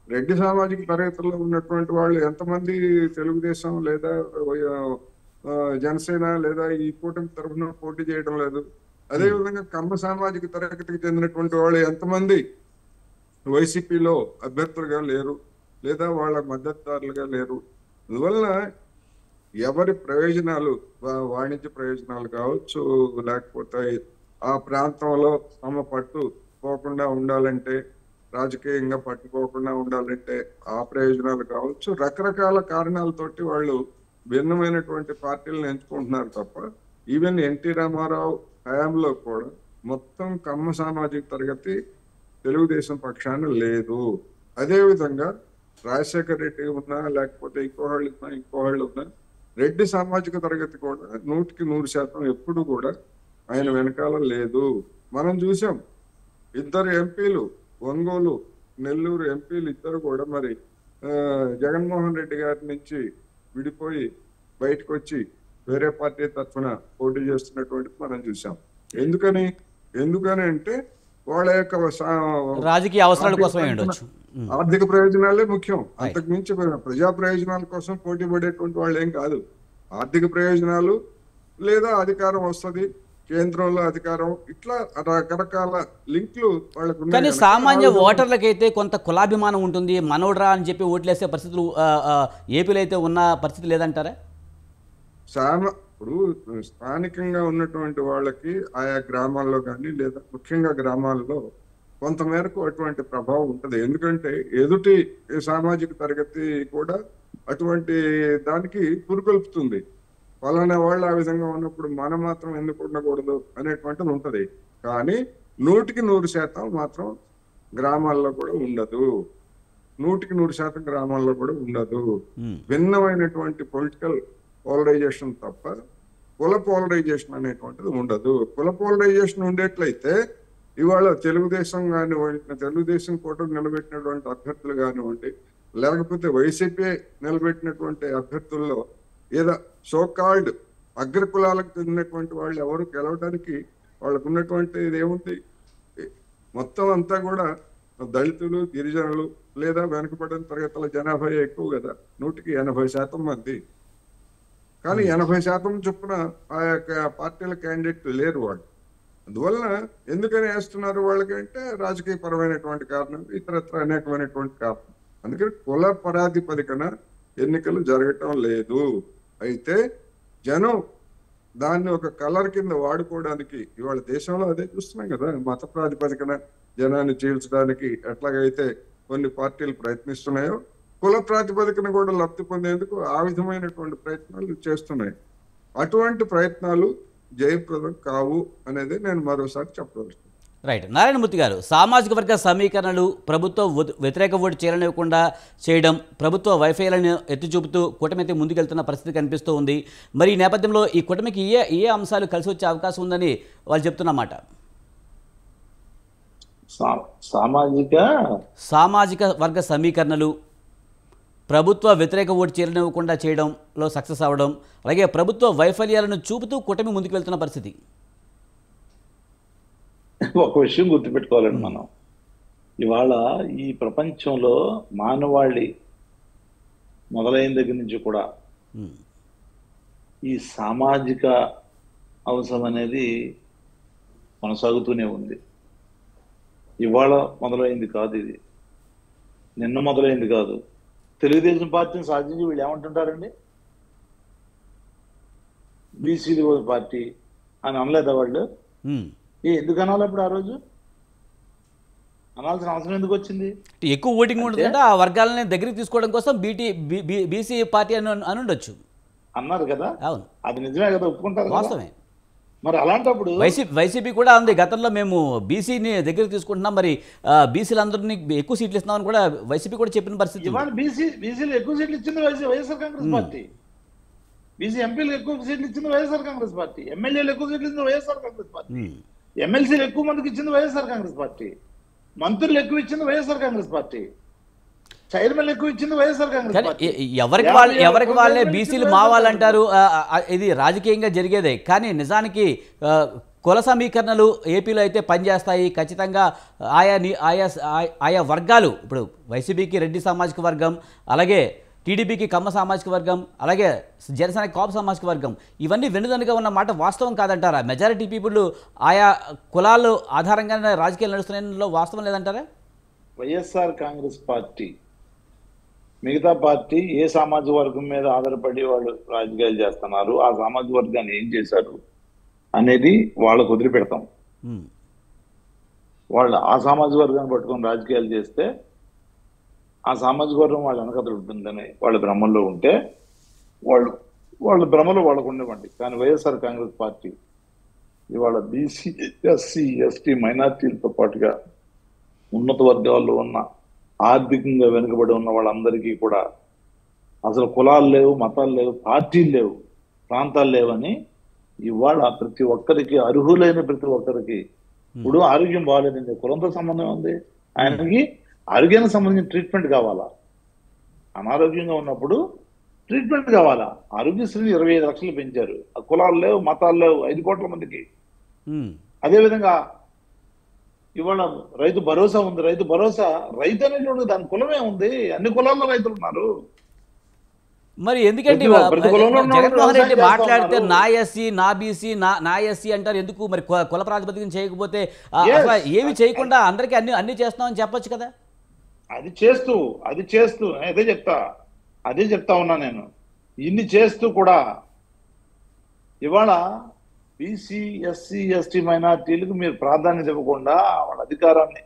B: రెడ్డి సామాజిక తరగతిలో ఉన్నటువంటి వాళ్ళు ఎంతమంది తెలుగుదేశం లేదా జనసేన లేదా ఈ కూటమి తరఫున పోటీ చేయడం లేదు. అదే విధంగా కమ్మ సామాజిక తరగతికి చెందినటువంటి వాళ్ళు ఎంతమంది వైసీపీలో అభ్యర్థులుగా లేరు లేదా వాళ్ళ మద్దతుదారులుగా లేరు. అందువలన ఎవరి ప్రయోజనాలు వాణిజ్య ప్రయోజనాలు కావచ్చు లేకపోతే ఆ ప్రాంతంలో తమ పట్టు పోకుండా ఉండాలంటే రాజకీయంగా పట్టుకోకుండా ఉండాలంటే ఆ ప్రయోజనాలు కావచ్చు. రకరకాల కారణాలతోటి వాళ్ళు భిన్నమైనటువంటి పార్టీలను ఎంచుకుంటున్నారు తప్ప ఈవెన్ ఎన్టీ రామారావు హయాంలో కూడా మొత్తం కమ్మ సామాజిక తరగతి తెలుగుదేశం పక్షాన లేదు. అదేవిధంగా రాజశేఖర రెడ్డి ఉన్నా లేకపోతే ఇంకో వాళ్ళు ఉన్నా ఇంకో వాళ్ళు ఉన్నా రెడ్డి సామాజిక తరగతి కూడా నూటికి నూరు శాతం ఎప్పుడు కూడా ఆయన వెనకాల లేదు. మనం చూసాం ఇద్దరు ఎంపీలు ఒంగోలు నెల్లూరు ఎంపీలు ఇద్దరు కూడా మరి జగన్మోహన్ రెడ్డి గారి నుంచి విడిపోయి బయటకు వచ్చి వేరే పార్టీ తరఫున పోటీ చేస్తున్నటువంటి మనం చూసాం. ఎందుకని? ఎందుకని అంటే వాళ్ళ యొక్క
A: రాజకీయ అవసరాల ఉమ్.
B: ఆర్థిక ప్రయోజనాలే ముఖ్యం. అంతకు మించి ప్రజా ప్రయోజనాల కోసం పోటీ పడేటువంటి వాళ్ళు ఏం కాదు. ఆర్థిక ప్రయోజనాలు లేదా అధికారం వస్తది కేంద్రంలో అధికారం ఇట్లా రకరకాల లింక్లు వాళ్ళకు
A: కానీ సామాన్య ఓటర్లకైతే కొంత కులాభిమానం ఉంటుంది. మనోడ్రా అని చెప్పి ఓట్లేసే పరిస్థితులు ఏపీలో అయితే ఉన్న పరిస్థితి లేదంటారా?
B: సామ ఇప్పుడు స్థానికంగా ఉన్నటువంటి వాళ్ళకి ఆయా గ్రామాల్లో కానీ లేదా ముఖ్యంగా గ్రామాల్లో కొంతమేరకు అటువంటి ప్రభావం ఉంటది. ఎందుకంటే ఎదుటి సామాజిక తరగతి కూడా అటువంటి దానికి పురుకొల్పుతుంది. ఫలానా వాళ్ళు ఆ విధంగా ఉన్నప్పుడు మనం మాత్రం ఎందుకు ఉండకూడదు అనేటువంటిది ఉంటది. కానీ నూటికి నూరు శాతం మాత్రం గ్రామాల్లో కూడా ఉండదు. నూటికి నూరు శాతం గ్రామాల్లో కూడా ఉండదు. భిన్నమైనటువంటి పొలిటికల్ పోలరైజేషన్ తప్ప కుల పోలరైజేషన్ అనేటువంటిది ఉండదు. కుల పోలరైజేషన్ ఉండేట్లయితే ఇవాళ తెలుగుదేశం కానివ్వండి తెలుగుదేశం కూటమి నిలబెట్టినటువంటి అభ్యర్థులు కానివ్వండి లేకపోతే వైసీపీ నిలబెట్టినటువంటి అభ్యర్థుల్లో ఏదో సోకాల్డ్ అగ్రకులాలకు చెందినటువంటి వాళ్ళు ఎవరు గెలవడానికి వాళ్ళకు ఉన్నటువంటి ఏముంది? మొత్తం అంతా కూడా దళితులు గిరిజనులు లేదా వెనుకబడిన తరగతుల జనాభా ఎక్కువ కదా. నూటికి ఎనభై శాతం మంది. కానీ ఎనభై శాతం చొప్పున ఆ యొక్క పార్టీల క్యాండిడేట్ లేరు వాళ్ళు. అందువలన ఎందుకని వేస్తున్నారు వాళ్ళకి అంటే రాజకీయ పరమైనటువంటి కారణం ఇతరత్ర అనేకమైనటువంటి కారణం. అందుకని కుల పరాధిపదికన ఎన్నికలు జరగటం లేదు. అయితే జనం దాన్ని ఒక కలర్ కింద వాడుకోవడానికి ఇవాళ దేశంలో అదే చూస్తున్నాం కదా మత ప్రాతిపదికన జనాన్ని చీల్చడానికి ఎట్లాగైతే కొన్ని పార్టీలు ప్రయత్నిస్తున్నాయో కుల ప్రాతిపదికన కూడా లబ్ధి పొందేందుకు ఆ విధమైనటువంటి ప్రయత్నాలు చేస్తున్నాయి. అటువంటి ప్రయత్నాలు జయప్రదం కావు అనేది నేను మరోసారి చెప్పదలుచుకున్నాను
A: రైట్. నారాయణమూర్తి గారు సామాజిక వర్గ సమీకరణలు ప్రభుత్వ వ్యతి- వ్యతిరేక ఓటు చేరనివ్వకుండా చేయడం ప్రభుత్వ వైఫల్యాలను ఎత్తి చూపుతూ కూటమితో ముందుకెళ్తున్న పరిస్థితి కనిపిస్తూ ఉంది. మరి ఈ నేపథ్యంలో ఈ కూటమికి ఏ ఏ అంశాలు కలిసి వచ్చే అవకాశం ఉందని వాళ్ళు చెప్తున్నమాట
D: సా- సామాజిక?
A: సామాజిక వర్గ సమీకరణలు ప్రభుత్వ వ్యతిరేక ఓటు చేరనివ్వకుండా చేయడంలో సక్సెస్ అవ్వడం అలాగే ప్రభుత్వ వైఫల్యాలను చూపుతూ కూటమి ముందుకు వెళ్తున్న పరిస్థితి.
D: ఒక విషయం గుర్తుపెట్టుకోవాలండి మనం. ఇవాళ ఈ ప్రపంచంలో మానవాళి మొదలైన దగ్గర నుంచి కూడా. ఈ సామాజిక అవసరం అనేది కొనసాగుతూనే ఉంది. ఇవాళ మొదలైంది కాదు ఇది. నిన్న మొదలైంది కాదు. తెలుగుదేశం పార్టీని సాధించి వీళ్ళు ఏమంటుంటారండి? బీసీలు పార్టీ అని అనలేదా వాళ్ళు. ఏ ఎందుకు అనాలి అప్పుడు ఆ రోజు? అనాల్సిన అవసరం ఎందుకు వచ్చింది?
A: ఎక్కువ ఓటింగ్ ఉంటుందంటే ఆ వర్గాలని దగ్గరికి తీసుకోవడం కోసం బీటీ బీసీ పార్టీ అని అని ఉండొచ్చు
D: అన్నారు కదా?
A: అవును.
D: అది నిజమే కదా ఒప్పుకుంటారు?
A: వాస్తవమే.
D: మరి అలాంటప్పుడు
A: వైసీపీ వైసీపీ కూడా ఉంది గతంలో మేము బీసీని దగ్గరికి తీసుకుంటున్నాం మరి బీసీలందరినీ ఎక్కువ సీట్లు ఇస్తున్నామని కూడా వైసీపీ కూడా చెప్పిన పరిస్థితి
D: బీసీ బీసీలు ఎక్కువ సీట్లు ఇచ్చింది YC YSR Congress party. BC ఎంపీలు ఎక్కువ సీట్లు ఇచ్చింది వైఎస్ఆర్ కాంగ్రెస్ పార్టీ. ఎమ్మెల్యేలు ఎక్కువ సీట్లు ఇచ్చింది వైఎస్ఆర్ కాంగ్రెస్ పార్టీ. ఎమ్మెల్సీలు ఎక్కువ మందికి ఇచ్చింది వైఎస్ఆర్ కాంగ్రెస్ పార్టీ. మంత్రులు ఎక్కువ ఇచ్చింది వైఎస్ఆర్ కాంగ్రెస్ పార్టీ. చైర్మన్ ఎక్కువ ఇచ్చింది వైఎస్ఆర్ కాంగ్రెస్
A: ఎవరికి వాళ్ళు ఎవరికి వాళ్ళే బీసీలు
D: ఇచ్చింది
A: మా
D: వైఎస్ఆర్
A: వాళ్ళు
D: కాంగ్రెస్
A: అంటారు ఆ, ఆ, ఇది రాజకీయంగా జరిగేదే. కానీ నిజానికి కుల సమీకరణలు ఏపీలో అయితే పనిచేస్తాయి. ఖచ్చితంగా ఆయా ని- ఆయా ఆయా వర్గాలు ఇప్పుడు వైసీపీకి రెడ్డి సామాజిక వర్గం అలాగే టీడీపీకి కమ్మ సామాజిక వర్గం అలాగే జనసేన కాపు సామాజిక వర్గం ఇవన్నీ వెన్నుదన్నుగా ఉన్న మాట వాస్తవం కాదంటారా? మెజారిటీ పీపుల్ ఆయా కులాలు ఆధారంగానే రాజకీయాలు నడుస్తున్నలో వాస్తవం లేదంటారా?
D: వైఎస్ఆర్ కాంగ్రెస్ పార్టీ మిగతా పార్టీ ఏ సామాజిక వర్గం మీద ఆధారపడి వాళ్ళు రాజకీయాలు చేస్తున్నారు ఆ సామాజిక వర్గాన్ని ఏం చేశారు అనేది వాళ్ళకు వదిలిపెడతాం. వాళ్ళు ఆ సామాజిక వర్గాన్ని పట్టుకొని రాజకీయాలు చేస్తే ఆ సామాజిక వర్గం వాళ్ళ వెనకతలు ఉంటుందని వాళ్ళ భ్రమంలో ఉంటే వాళ్ళు వాళ్ళ భ్రమలో వాళ్ళకు ఉండేవండి. కానీ వైఎస్ఆర్ కాంగ్రెస్ పార్టీ ఇవాళ బీసీ ఎస్సీ ఎస్టీ మైనార్టీలతో పాటుగా ఉన్నత వర్గాల్లో ఉన్న ఆర్థికంగా వెనుకబడి ఉన్న వాళ్ళందరికీ కూడా అసలు కులాలు లేవు మతాలు లేవు పార్టీలు లేవు ప్రాంతాలు లేవని ఇవాళ ప్రతి ఒక్కరికి అర్హులైన ప్రతి ఒక్కరికి ఇప్పుడు ఆరోగ్యం బాగాలేదండి. కులంతో సంబంధం ఉంది. ఆయనకి ఆరోగ్యానికి సంబంధించిన ట్రీట్మెంట్ కావాలా? అనారోగ్యంగా ఉన్నప్పుడు ట్రీట్మెంట్ కావాలా? ఆరోగ్యశ్రీని ఇరవై ఐదు లక్షలు పెంచారు. ఆ కులాలు లేవు మతాలు లేవు ఐదు కోట్ల మందికి. అదేవిధంగా ఇవాళ రైతు భరోసా ఉంది. రైతు భరోసా రైతు అనేటువంటి దాని కులమే ఉంది. అన్ని కులాల్లో రైతులు ఉన్నారు.
A: మరి ఎందుకంటే జగన్మోహన్ రెడ్డి మాట్లాడితే నా ఎస్సీ నా బీసీ నా నా ఎస్సీ అంటారు. ఎందుకు మరి కుల- ప్రాతిపదికన చేయకపోతే ఏమి చేయకుండా అందరికీ అన్ని అన్ని చేస్తామని చెప్పొచ్చు కదా?
D: అది చేస్తూ అది చేస్తూ అదే చెప్తా. అదే చెప్తా ఉన్నా నేను. ఇన్ని చేస్తూ కూడా ఇవాళ బీసీ ఎస్సీ ఎస్టీ మైనార్టీలకు మీరు ప్రాధాన్యత ఇవ్వకుండా వాళ్ళ అధికారాన్ని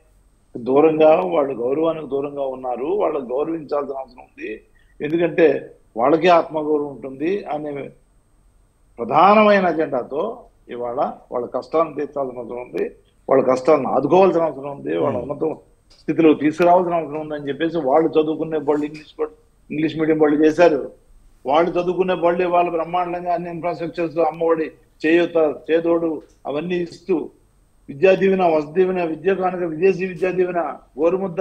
D: దూరంగా వాళ్ళ గౌరవానికి దూరంగా ఉన్నారు. వాళ్ళని గౌరవించాల్సిన అవసరం ఉంది. ఎందుకంటే వాళ్ళకే ఆత్మగౌరవం ఉంటుంది అనే ప్రధానమైన అజెండాతో ఇవాళ వాళ్ళ కష్టాలను తీర్చాల్సిన అవసరం ఉంది. వాళ్ళ కష్టాలను ఆదుకోవాల్సిన అవసరం ఉంది. వాళ్ళ ఉన్నత స్థితిలో తీసుకురావాల్సిన అవసరం ఉందని చెప్పేసి వాళ్ళు చదువుకునే బళ్ళు ఇంగ్లీష్ ఇంగ్లీష్ మీడియం బళ్ళు చేశారు. వాళ్ళు చదువుకునే బళ్ళు వాళ్ళు బ్రహ్మాండంగా అన్ని ఇన్ఫ్రాస్ట్రక్చర్స్ అమ్మఒడి చేయూత చేదోడు అవన్నీ ఇస్తూ విద్యా దీవెన వసదీవెన విద్యా కానుక విదేశీ విద్యా దీవెన గోరుముద్ద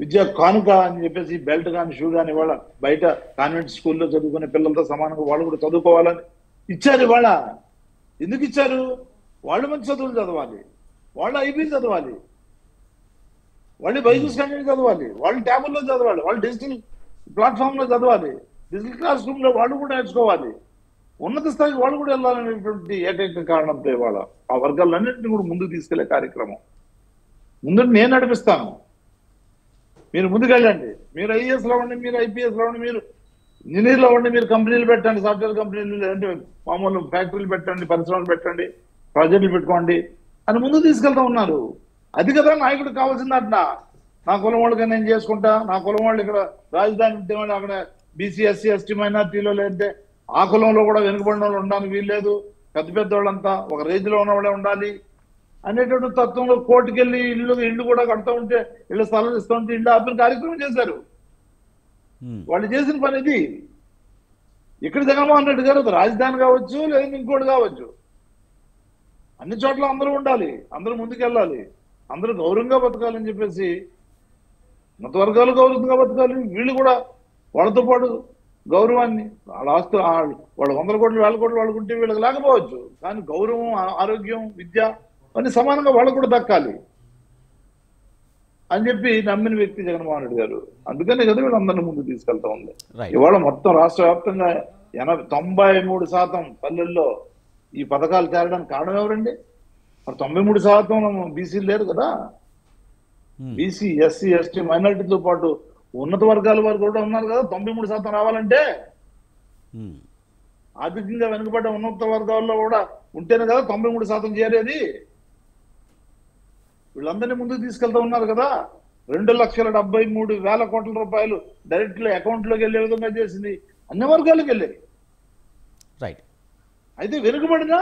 D: విద్యా కానుక అని చెప్పేసి బెల్ట్ కానీ షూ కానీ ఇవాళ బయట కాన్వెంట్ స్కూల్లో చదువుకునే పిల్లలతో సమానంగా వాళ్ళు కూడా చదువుకోవాలని ఇచ్చారు ఇవాళ. ఎందుకు ఇచ్చారు? వాళ్ళు మంచి చదువులు చదవాలి. వాళ్ళు ఐబీ చదవాలి. వాళ్ళు బైజూస్ కంటెంట్ చదవాలి. వాళ్ళు ట్యాబుల్లో చదవాలి. వాళ్ళు డిజిటల్ ప్లాట్ఫామ్లో చదవాలి. డిజిటల్ క్లాస్ రూమ్లో వాళ్ళు కూడా నేర్చుకోవాలి. ఉన్నత స్థాయికి వాళ్ళు కూడా వెళ్ళాలనేటువంటి ఏకైక కారణంతో ఇవాళ ఆ వర్గాలన్నింటినీ కూడా ముందుకు తీసుకెళ్ళే కార్యక్రమం. ముందు నేను నడిపిస్తాను. మీరు ముందుకెళ్ళండి మీరు ఐఏఎస్లో ఉండి మీరు ఐపీఎస్లో ఉండి మీరు ఇంజనీర్లో ఉండి మీరు కంపెనీలు పెట్టండి సాఫ్ట్వేర్ కంపెనీలు లేదంటే మామూలు ఫ్యాక్టరీలు పెట్టండి పరిశ్రమలు పెట్టండి ప్రాజెక్టులు పెట్టుకోండి అని ముందుకు తీసుకెళ్తా ఉన్నారు. అది కదా నాయకుడు కావాల్సింది నా కులం వాళ్ళకి నేను చేసుకుంటా నా కులం వాళ్ళు ఇక్కడ రాజధాని ఉంటే అక్కడ బీసీ ఎస్సీ ఎస్టీ మైనార్టీలో లేదంటే ఆ కులంలో కూడా వెనుకబడిన వాళ్ళు ఉండడానికి వీల్లేదు. పెద్ద పెద్ద వాళ్ళంతా ఒక రేంజ్లో ఉన్న వాళ్ళే ఉండాలి. అనేటువంటి తత్వంలో కోర్టుకెళ్ళి ఇల్లు ఇల్లు కూడా కడతా ఉంటే ఇళ్ళ స్థలం ఇస్తూ ఉంటే ఇల్లు ఆపిన కార్యక్రమం చేశారు. వాళ్ళు చేసిన పని ఇది. ఇక్కడ జగన్మోహన్ రెడ్డి గారు రాజధాని కావచ్చు లేదా ఇంకోటి కావచ్చు. అన్ని చోట్ల అందరూ ఉండాలి. అందరూ ముందుకెళ్ళాలి. అందరూ గౌరవంగా బతకాలని చెప్పేసి మత వర్గాలు గౌరవంగా బతకాలి వీళ్ళు కూడా వాళ్ళతో పాటు గౌరవాన్ని వాళ్ళ ఆస్తు ఆ- వాళ్ళ వందల కోట్లు వేల కోట్లు వాళ్ళకు ఉంటే వీళ్ళకి లేకపోవచ్చు. కానీ గౌరవం ఆరోగ్యం విద్య అన్ని సమానంగా వాళ్ళకు కూడా దక్కాలి అని చెప్పి నమ్మిన వ్యక్తి జగన్మోహన్ రెడ్డి గారు. అందుకనే కదా వీళ్ళందరినీ ముందు తీసుకెళ్తా ఉంది. ఇవాళ మొత్తం రాష్ట్ర వ్యాప్తంగా ఎనభై తొంభై మూడు శాతం పల్లెల్లో ఈ పథకాలు చేరడానికి కారణం ఎవరండి? మరి తొంభై మూడు శాతం బీసీలు లేరు కదా.
A: ఉమ్,
D: బీసీ ఎస్సీ ఎస్టీ మైనారిటీతో పాటు ఉన్నత వర్గాల వారు కూడా ఉన్నారు కదా తొంభై మూడు శాతం రావాలంటే? ఆర్థికంగా వెనుకబడ్డ ఉన్నత వర్గాల్లో కూడా ఉంటేనే కదా తొంభై మూడు శాతం చేరేది వీళ్ళందరినీ ముందుకు తీసుకెళ్తా ఉన్నారు కదా. రెండు లక్షల డెబ్బై మూడు వేల కోట్ల రూపాయలు డైరెక్ట్ అకౌంట్లోకి వెళ్ళే విధంగా చేసింది. అన్ని వర్గాలకు వెళ్ళాయి
A: రైట్.
D: అయితే వెనుకబడిన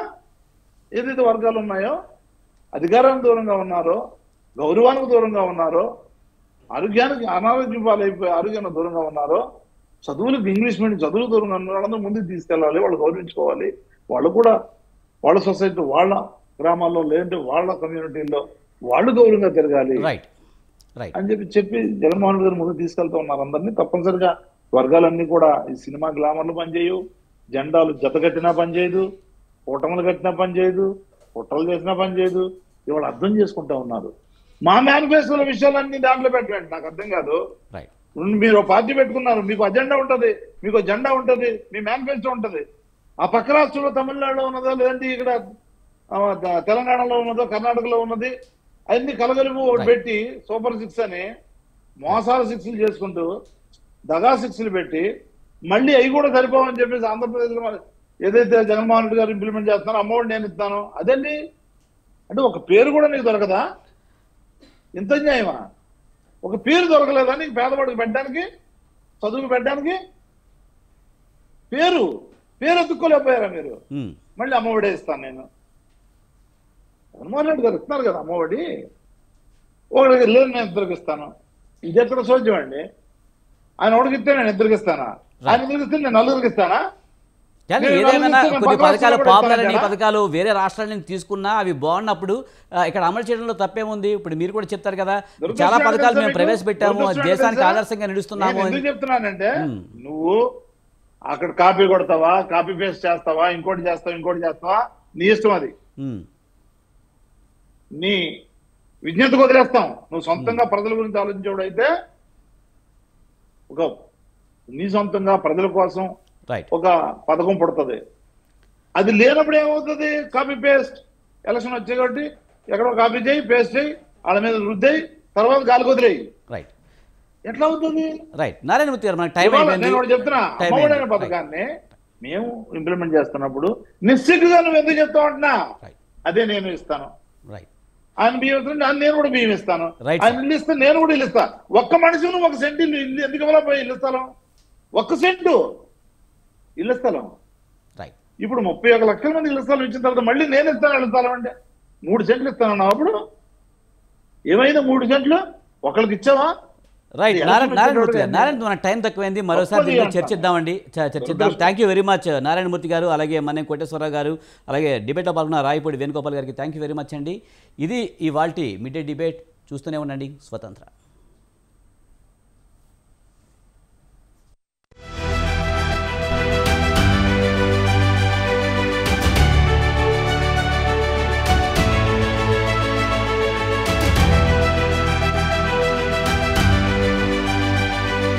D: ఏదైతే వర్గాలు ఉన్నాయో అధికారానికి దూరంగా ఉన్నారో గౌరవానికి దూరంగా ఉన్నారో ఆరోగ్యానికి అనారోగ్యం పాలైపోయి ఆరోగ్యానికి దూరంగా ఉన్నారో చదువులకు ఇంగ్లీష్ మీడియం చదువులు దూరంగా ఉన్న వాళ్ళందరూ ముందుకు తీసుకెళ్ళాలి వాళ్ళు గౌరవించుకోవాలి. వాళ్ళు కూడా వాళ్ళ సొసైటీ వాళ్ళ గ్రామాల్లో లేదంటే వాళ్ళ కమ్యూనిటీల్లో వాళ్ళు గౌరవంగా తిరగాలి. అని చెప్పి చెప్పి జగన్మోహన్ రెడ్డి గారు ముందుకు తీసుకెళ్తా ఉన్నారు అందరినీ. తప్పనిసరిగా వర్గాలన్నీ కూడా ఈ సినిమా గ్లామర్లు పనిచేయవు జెండాలు జత కట్టినా పనిచేయదు కూటములు కట్టినా పనిచేయదు కుట్రలు చేసినా పనిచేయదు. ఇవాళ అర్థం చేసుకుంటా ఉన్నారు. మా మేనిఫెస్టోల విషయాలన్నీ దాంట్లో పెట్టండి. నాకు అర్థం కాదు. మీరు పార్టీ పెట్టుకున్నారు. మీకు అజెండా ఉంటది. మీకు జెండా ఉంటది. మీ మేనిఫెస్టో ఉంటది. ఆ పక్క రాష్ట్రంలో తమిళనాడులో ఉన్నదో లేదంటే ఇక్కడ తెలంగాణలో ఉన్నదో కర్ణాటకలో ఉన్నది అన్ని కలగలుపు. పెట్టి సూపర్ సిక్స్ అని మోసాల సిక్స్లు చేసుకుంటూ దగా సిక్స్లు పెట్టి మళ్ళీ అవి కూడా సరిపోవని చెప్పేసి ఆంధ్రప్రదేశ్లో ఏదైతే జగన్మోహన్ రెడ్డి గారు ఇంప్లిమెంట్ చేస్తున్నారో అమ్మఒడి నేను ఇస్తాను. అదండి. అంటే ఒక పేరు కూడా నీకు దొరకదా? ఇంత న్యాయమా ఒక పేరు దొరకలేదా నీకు పేదవాడికి పెట్టడానికి? చదువుకు పెట్టడానికి? పేరు పేరు ఎత్తుక్కోలేకపోయారా మీరు? మళ్ళీ అమ్మఒడే ఇస్తాను నేను. జగన్మోహన్ రెడ్డి గారు ఇస్తున్నారు కదా అమ్మఒడి ఒకడికి లేదు నేను ఇద్దరికి ఇస్తాను ఇది ఎక్కడ సోద్యం అండి ఆయన ఒకడికి ఇస్తే నేను ఇద్దరికి ఇస్తానా ఆయన ఇద్దరికి ఇస్తే నేను నలుగురికి ఇస్తానా?
A: కానీ ఏదేమైనా కొన్ని
D: నేను
A: పథకాలు పాపులర్ అని పథకాలు వేరే రాష్ట్రాల నుంచి తీసుకున్నా అవి బాగున్నప్పుడు ఇక్కడ అమలు చేయడంలో తప్పేముంది ఇప్పుడు మీరు కూడా చెప్తారు కదా చాలా పథకాలు మేము? ప్రవేశపెట్టాము దేశానికి? ఆదర్శంగా
D: ఎందుకు చెప్తున్నానంటే. నువ్వు అక్కడ కాపీ కొడతావా కాపీ పేస్ట్ చేస్తావా ఇంకోటి చేస్తావా ఇంకోటి చేస్తావా నీ ఇష్టం అది నీ విజ్ఞతకు వదిలేస్తాం నువ్వు సొంతంగా ప్రజల గురించి ఆలోచించేవాడు అయితే ఒక నీ సొంతంగా ప్రజల కోసం ఒక పథకం పుడుతుంది. అది లేనప్పుడు ఏమవుతుంది? కాపీ పేస్ట్ ఎలక్షన్ వచ్చే కాబట్టి ఎక్కడో కాపీ చేయి పేస్ట్ చేయి వాళ్ళ మీద రుద్దేయి తర్వాత గాలికి వదిలేయి.
A: రైట్
D: ఎట్లా అవుతుంది?
A: రైట్ నారాయణమూర్తి గారు మనకి టైం
D: నేను చెప్తున్నా. పథకాన్ని మేము ఇంప్లిమెంట్ చేస్తున్నప్పుడు నిశ్చిగ్గుగా నువ్వు ఎందుకు చెప్తావు అంటున్నా? అదే నేను ఇస్తాను.
A: రైట్
D: ఆయన బియ్యం ఇస్తుంటే నేను కూడా బియ్యం ఇస్తాను. ఆయన. ఇల్లు ఇస్తే నేను కూడా ఇల్లు ఇస్తా. ఒక్క మనిషి నువ్వు ఒక సెంట్ ఇల్లు ఎందుకు ఇవ్వాలా ఇల్లు స్థలం ఒక్క సెంటు. ఇల్లు స్థలం.
A: రైట్
D: ఇప్పుడు ముప్పై ఒక లక్షల మంది ఇల్లు స్థలం ఇచ్చిన తర్వాత మళ్ళీ నేను ఇస్తాను ఇల్లు స్థలం అంటే మూడు సెంట్లు ఇస్తాను అప్పుడు? ఏమైంది మూడు సెంట్లు? ఒకరికి ఇచ్చావా?
A: రైట్ నారాయణ నారాయణమూర్తి గారు నారాయణ మన టైం తక్కువైంది. మరోసారి
D: తప్పది
A: దీని మీద
D: అంట.
A: చర్చిద్దామండి. చర్చిద్దాం. Thank you very much Narayanamurthy garu అలాగే మన్నే కోటేశ్వరరావు గారు అలాగే డిబేట్లో పాల్గొన్న రాయపూడి వేణుగోపాల్ గారికి థ్యాంక్ యూ వెరీ మచ్ అండి. ఇది ఈ వాల్టి మిడ్ డే డిబేట్ చూస్తూనే ఉండండి. స్వతంత్ర.